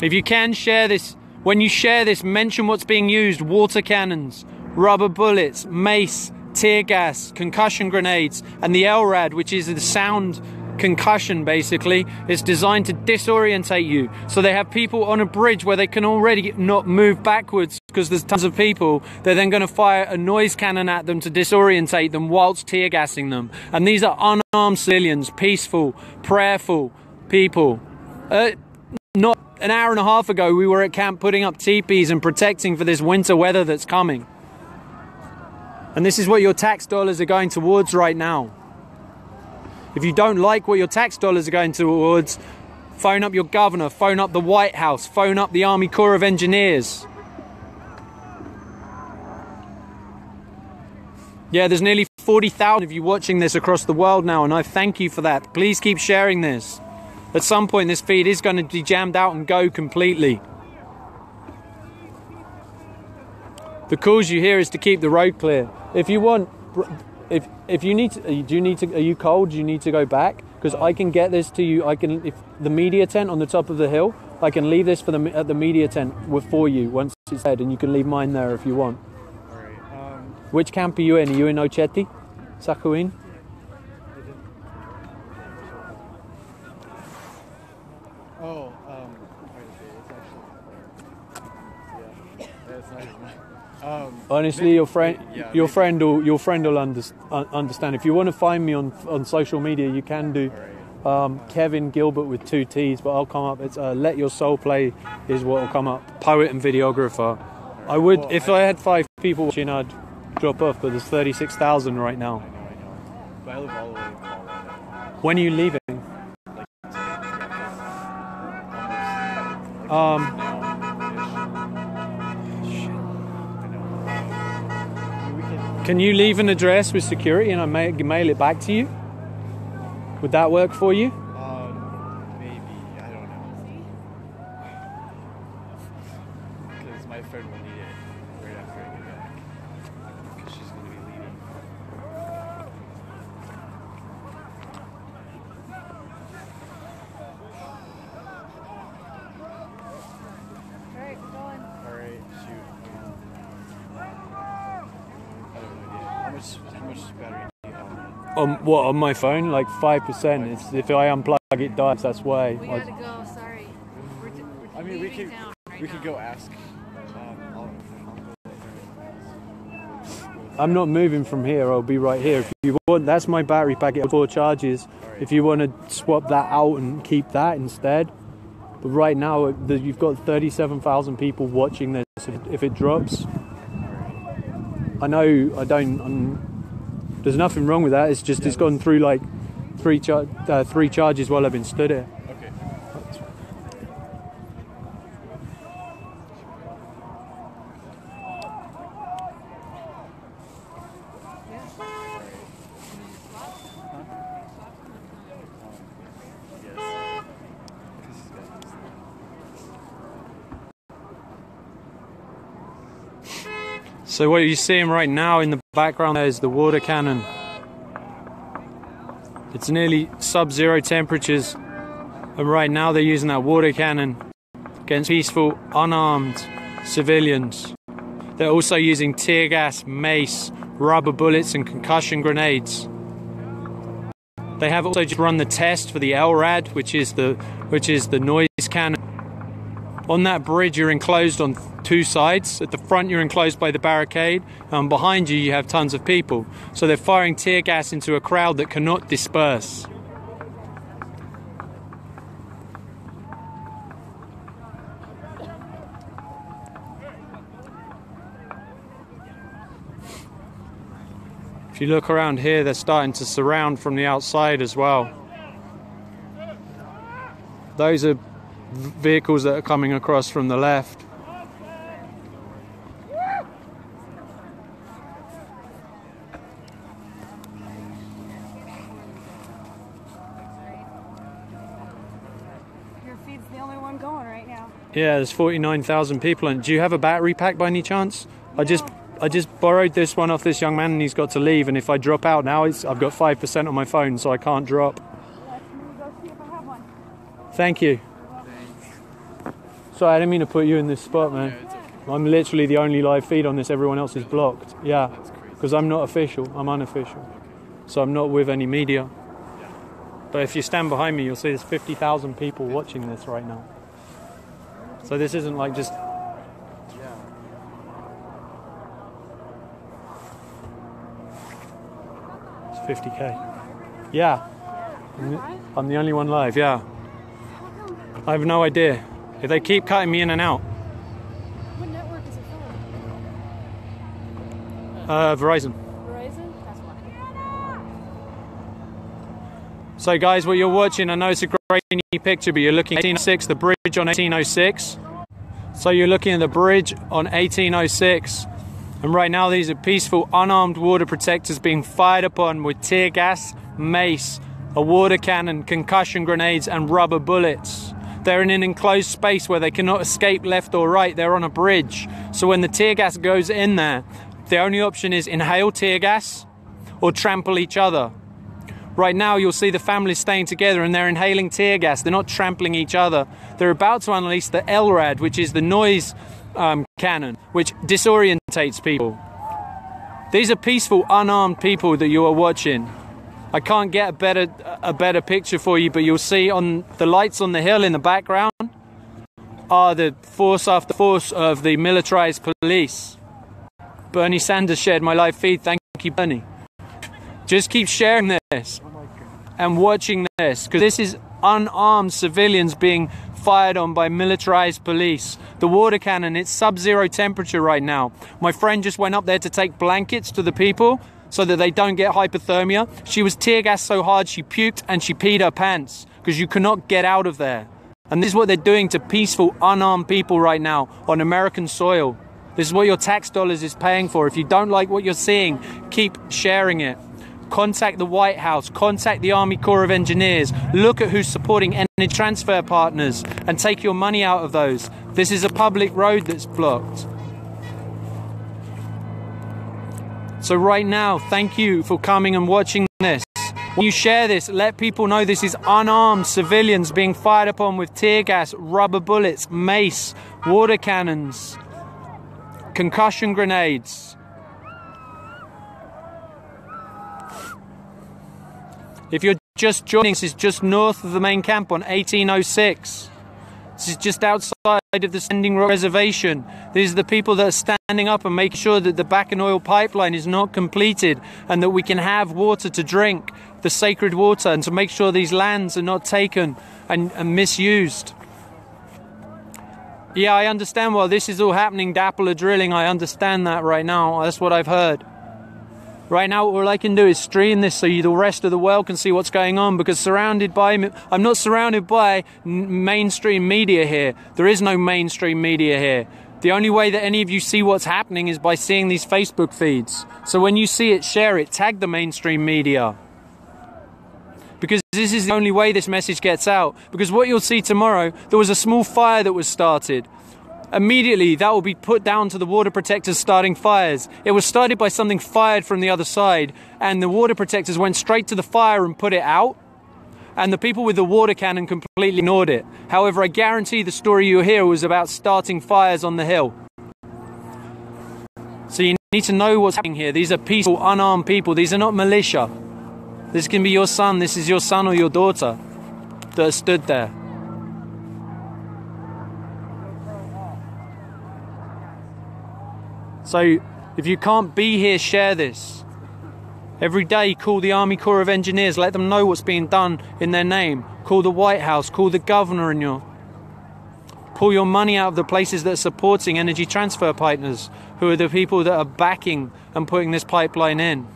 if you can share this, when you share this, mention what's being used water cannons, rubber bullets, mace, tear gas, concussion grenades, and the LRAD, which is the sound concussion basically. It's designed to disorientate you. So they have people on a bridge where they can already not move backwards because there's tons of people. They're then going to fire a noise cannon at them to disorientate them whilst tear gassing them. And these are unarmed civilians, peaceful, prayerful people. Uh, not an hour and a half ago, we were at camp putting up teepees and protecting for this winter weather that's coming. And this is what your tax dollars are going towards right now. If you don't like what your tax dollars are going towards, phone up your governor, phone up the White House, phone up the Army Corps of Engineers. Yeah, there's nearly 40,000 of you watching this across the world now, and I thank you for that. Please keep sharing this. At some point, this feed is going to be jammed out and go completely. The calls you hear is to keep the road clear. If you want, if if you need, to, uh, do you need to? Are you cold? Do you need to go back? Because I can get this to you. I can if the media tent on the top of the hill. I can leave this for the at the media tent for you once it's dead, and you can leave mine there if you want. Which camp are you in? Are you in Oceti? Sakowin? oh, um, hard to say. It's actually. Yeah. That's not even mine. Um, Honestly, your friend, yeah, your maybe- friend will your friend will under, un- understand. If you want to find me on on social media, you can do. Um, Kevin Gilbert with two T's, but I'll come up. It's uh, Let Your Soul Play is what will come up. Poet and videographer. I would, Well, if I, had five people watching, I'd drop off. But there's thirty six thousand right now. I know, I know. But I live all the way in. When are you leaving? Um, can you leave an address with security and I may mail it back to you? Would that work for you? Um, maybe I don't know. Because my friend will need it right after I get back. Because she's going to be leaving. Alright, we're going. All right, shoot. I have no idea. How much? How much battery do you have? On what on my phone? Like five percent. It's if I unplug it dies. That's why. We gotta go. Sorry. We're, d- we're I mean, we leaving could right we now. could go ask. Um, I'll, I'll go I'm not moving from here. I'll be right here. If you want, that's my battery packet. Four charges. If you want to swap that out and keep that instead. But right now, the, you've got 37,000 people watching this. If, if it drops, I know I don't. I'm, there's nothing wrong with that. It's just it's gone through like three char- uh, three charges while I've been stood here. Okay. So what you're seeing right now in the background there is the water cannon. It's nearly sub-zero temperatures, and right now they're using that water cannon against peaceful, unarmed civilians. They're also using tear gas, mace, rubber bullets, and concussion grenades. They have also just run the test for the LRAD, which is the which is the noise cannon. On that bridge, you're enclosed on two sides. At the front, you're enclosed by the barricade, and behind you, you have tons of people. So they're firing tear gas into a crowd that cannot disperse. If you look around here, they're starting to surround from the outside as well. Those are vehicles that are coming across from the left. Your feed's the only one going right now. Yeah, there's 49,000 people. And do you have a battery pack by any chance? I just I just borrowed this one off this young man and he's got to leave. And if I drop out now, it's, I've got 5% on my phone, so I can't drop. Let me go see if I have one. Thank you. Sorry, I didn't mean to put you in this spot, man. I'm literally the only live feed on this. Everyone else is blocked. Yeah, because I'm not official. I'm unofficial. So I'm not with any media. But if you stand behind me, you'll see there's 50,000 people watching this right now. So this isn't like just. It's 50k. Yeah. I'm the only one live, yeah. I have no idea. If they keep cutting me in and out. What network is it from? Uh, Verizon. Verizon? That's why. So, guys, what you're watching, I know it's a grainy picture, but you're looking at 1806, the bridge on 1806. So, you're looking at the bridge on 1806. And right now, these are peaceful, unarmed water protectors being fired upon with tear gas, mace, a water cannon, concussion grenades, and rubber bullets. They're in an enclosed space where they cannot escape left or right. They're on a bridge. So when the tear gas goes in there, the only option is inhale tear gas or trample each other. Right now, you'll see the families staying together and they're inhaling tear gas. They're not trampling each other. They're about to unleash the LRAD, which is the noise um, cannon, which disorientates people. These are peaceful, unarmed people that you are watching. I can't get a better a better picture for you, but you'll see on the lights on the hill in the background are the force after force of the militarized police. Bernie Sanders shared my live feed. Thank you, Bernie. Just keep sharing this and watching this because this is unarmed civilians being fired on by militarized police. The water cannon, it's sub zero temperature right now. My friend just went up there to take blankets to the people so that they don't get hypothermia. She was tear gassed so hard she puked and she peed her pants because you cannot get out of there. And this is what they're doing to peaceful, unarmed people right now on American soil. This is what your tax dollars is paying for. If you don't like what you're seeing, keep sharing it. Contact the White House, contact the Army Corps of Engineers, look at who's supporting energy transfer partners and take your money out of those. This is a public road that's blocked. So, right now, thank you for coming and watching this. When you share this, let people know this is unarmed civilians being fired upon with tear gas, rubber bullets, mace, water cannons, concussion grenades. If you're just joining, this is just north of the main camp on 1806. This is just outside of the Standing Rock Reservation. These are the people that are standing up and making sure that the Bakken oil pipeline is not completed and that we can have water to drink, the sacred water, and to make sure these lands are not taken and, and misused. Yeah, I understand while this is all happening, DAPL are drilling. I understand that right now. That's what I've heard. Right now, all I can do is stream this so you, the rest of the world can see what's going on because surrounded by, I'm not surrounded by mainstream media here. There is no mainstream media here. The only way that any of you see what's happening is by seeing these Facebook feeds. So when you see it, share it, tag the mainstream media. Because this is the only way this message gets out. Because what you'll see tomorrow, there was a small fire that was started immediately that will be put down to the water protectors starting fires. It was started by something fired from the other side, and the water protectors went straight to the fire and put it out. And the people with the water cannon completely ignored it. However, I guarantee the story you hear was about starting fires on the hill. So you need to know what's happening here. These are peaceful, unarmed people. These are not militia. This can be your son, this is your son or your daughter that stood there. So if you can't be here, share this. Every day, call the Army Corps of Engineers, let them know what's being done in their name. Call the White House, call the governor in your. Pull your money out of the places that are supporting energy transfer partners, who are the people that are backing and putting this pipeline in.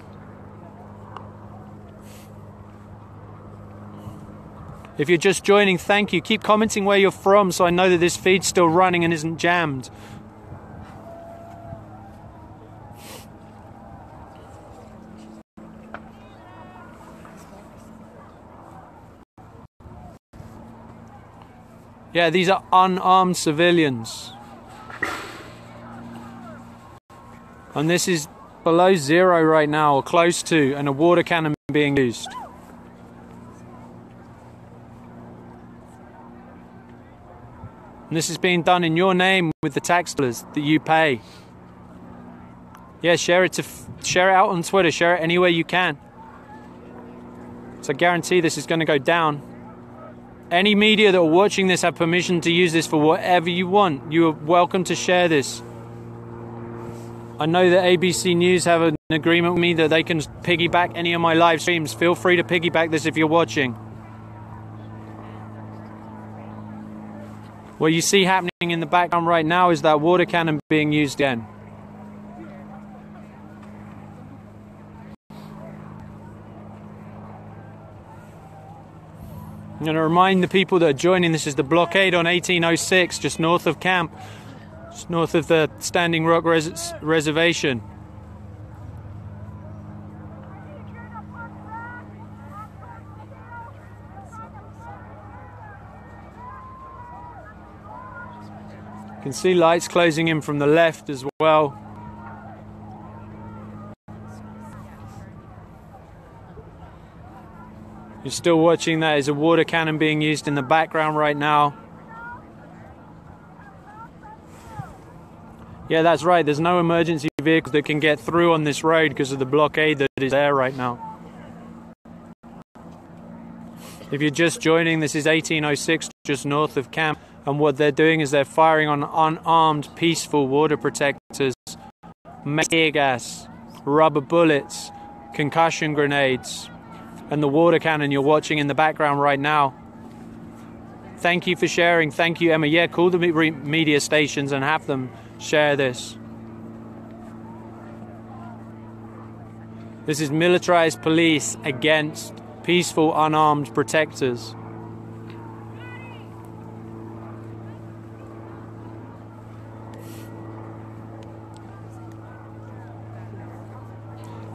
If you're just joining, thank you. Keep commenting where you're from so I know that this feed's still running and isn't jammed. Yeah, these are unarmed civilians. And this is below zero right now, or close to, and a water cannon being used. And this is being done in your name with the tax dollars that you pay. Yeah, share it to share it out on Twitter, share it anywhere you can. So I guarantee this is going to go down. Any media that are watching this have permission to use this for whatever you want. You are welcome to share this. I know that ABC News have an agreement with me that they can piggyback any of my live streams. Feel free to piggyback this if you're watching. What you see happening in the background right now is that water cannon being used again. I'm going to remind the people that are joining this is the blockade on 1806, just north of camp, just north of the Standing Rock Res- Reservation. You can see lights closing in from the left as well. You're still watching that as a water cannon being used in the background right now. Yeah, that's right. There's no emergency vehicles that can get through on this road because of the blockade that is there right now. If you're just joining, this is 1806, just north of camp, and what they're doing is they're firing on unarmed, peaceful water protectors, tear gas, rubber bullets, concussion grenades, and the water cannon you're watching in the background right now. Thank you for sharing. Thank you, Emma. Yeah, call the media stations and have them share this. This is militarized police against peaceful, unarmed protectors.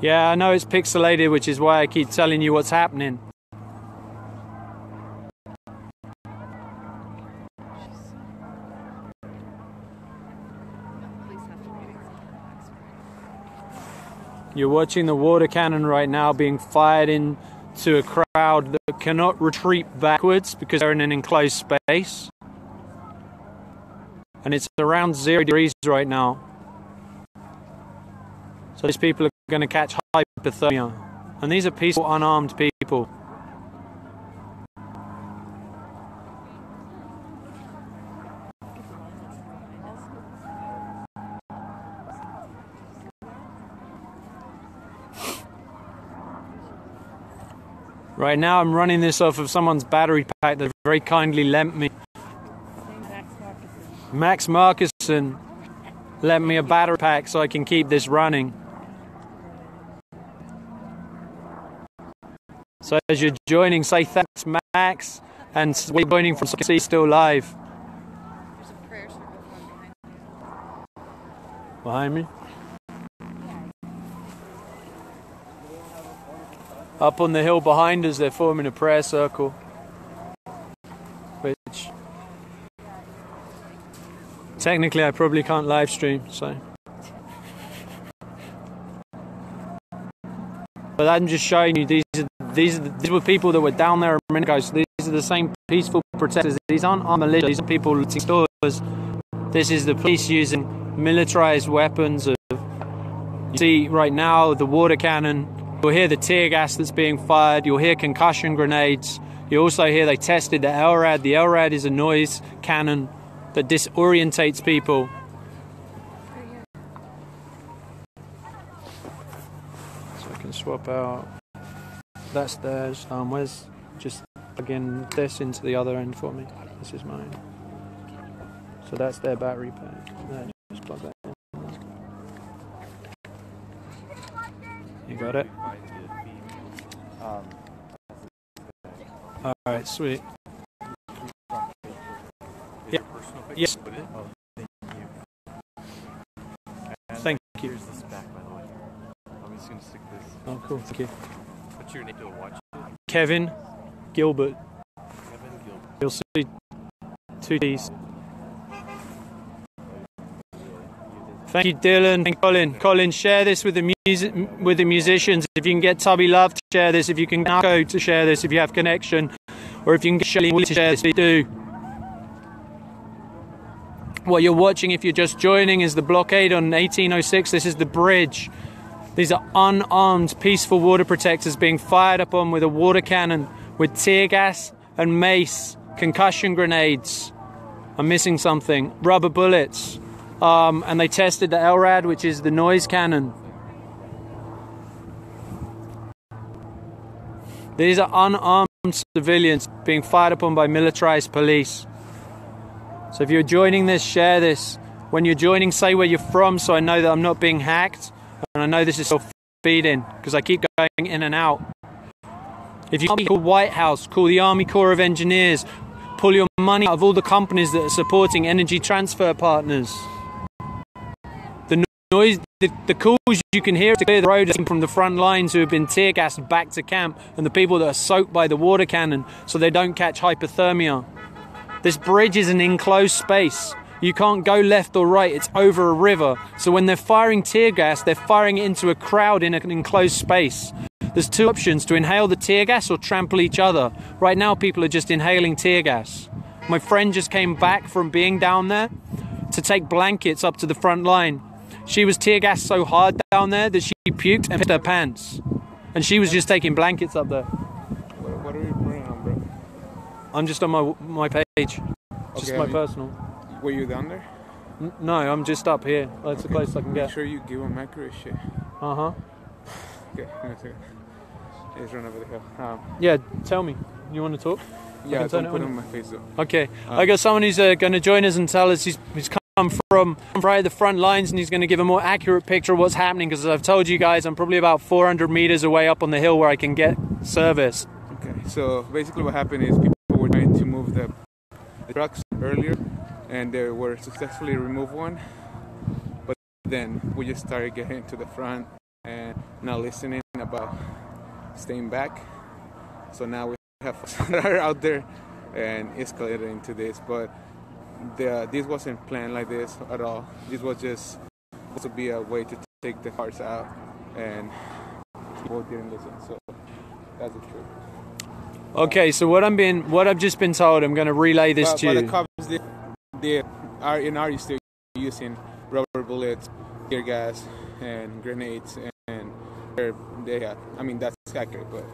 Yeah, I know it's pixelated, which is why I keep telling you what's happening. You're watching the water cannon right now being fired into a crowd that cannot retreat backwards because they're in an enclosed space. And it's around zero degrees right now. So these people are going to catch hypothermia. And these are peaceful, unarmed people. Right now, I'm running this off of someone's battery pack that very kindly lent me. Max Markuson lent me a battery pack so I can keep this running. So as you're joining, say thanks, Max, and we're joining from See Still Live. Behind me. Up on the hill behind us, they're forming a prayer circle. Which technically I probably can't live stream, so. But I'm just showing you these are these are the, these were people that were down there a minute ago. So these are the same peaceful protesters. These aren't armed militia. These are people looting stores. This is the police using militarized weapons. Of, you see right now the water cannon. You'll hear the tear gas that's being fired. You'll hear concussion grenades. You also hear they tested the LRAD. The LRAD is a noise cannon that disorientates people. So I can swap out. That's theirs. Um, where's just plug in this into the other end for me? This is mine. So that's their battery pack. There, just plug that in. You got it? Alright, sweet. Yeah. Yes. Thank you. Here's this back, by the way. I'm just gonna stick this. Oh, cool. Thank you. What's your name to watch? Kevin Gilbert. Kevin Gilbert. You'll see two D's. Thank you, Dylan and Colin. Colin, share this with the music with the musicians. If you can get Tubby Love to share this, if you can get Nahko to share this, if you have connection, or if you can get Shelly to share this, do. What you're watching, if you're just joining, is the blockade on 1806. This is the bridge. These are unarmed, peaceful water protectors being fired upon with a water cannon, with tear gas and mace, concussion grenades. I'm missing something. Rubber bullets. Um, and they tested the LRAD, which is the noise cannon. These are unarmed civilians being fired upon by militarized police. So if you're joining this, share this. When you're joining, say where you're from so I know that I'm not being hacked. And I know this is still feeding because I keep going in and out. If you can't call White House, call the Army Corps of Engineers, pull your money out of all the companies that are supporting energy transfer partners. The noise, the, the calls you can hear to clear the road from the front lines who have been tear gassed back to camp and the people that are soaked by the water cannon so they don't catch hypothermia. This bridge is an enclosed space. You can't go left or right, it's over a river. So when they're firing tear gas, they're firing it into a crowd in an enclosed space. There's two options to inhale the tear gas or trample each other. Right now, people are just inhaling tear gas. My friend just came back from being down there to take blankets up to the front line. She was tear gassed so hard down there that she puked and pissed her pants. And she was just taking blankets up there. What, are you putting on, bro? I'm just on my my page, just Okay, my I mean- personal. Were you down there? N- No, I'm just up here. That's the closest I can Make get. Make sure you give them accurate shit. Uh huh. Okay, give me a second. Run over the hill. Um, Yeah, tell me. You want to talk? I yeah, can turn don't put it on. on my face though. Okay, Uh, I got someone who's uh, going to join us and tell us he's, he's come from right at the front lines and he's going to give a more accurate picture of what's happening because as I've told you guys, I'm probably about 400 meters away up on the hill where I can get service. Okay, so basically what happened is people were trying to move the, the trucks earlier, and they were successfully remove one. But then we just started getting to the front and not listening about staying back. So now we have that are out there and escalated into this. But the, this wasn't planned like this at all. This was just supposed to be a way to take the cars out, and people didn't listen. So that's the truth. Okay, so what I'm being, what I've just been told, I'm going to relay this but, to but you. The they, are in are still using rubber bullets, tear gas, and grenades, and they have. I mean that's accurate, but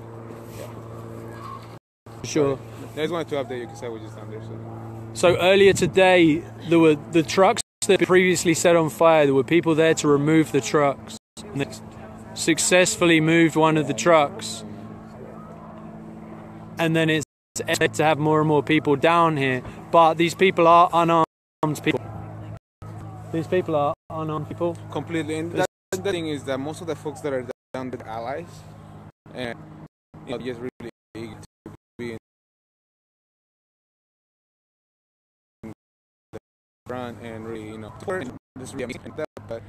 Sure. I just wanted to update you because I was just down there. So So earlier today, there were the trucks that were previously set on fire. There were people there to remove the trucks. And they successfully moved one of the trucks. And then it's expected to have more and more people down here. But these people are unarmed people. These people are unarmed people. completely. And that, the thing is that most of the folks that are down there are allies, and you know, just really eager to be in the front and really, you know, and just really amazing that. But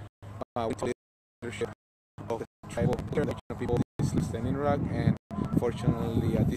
uh, we told leadership of the tribal people is listed in Iraq, and fortunately at this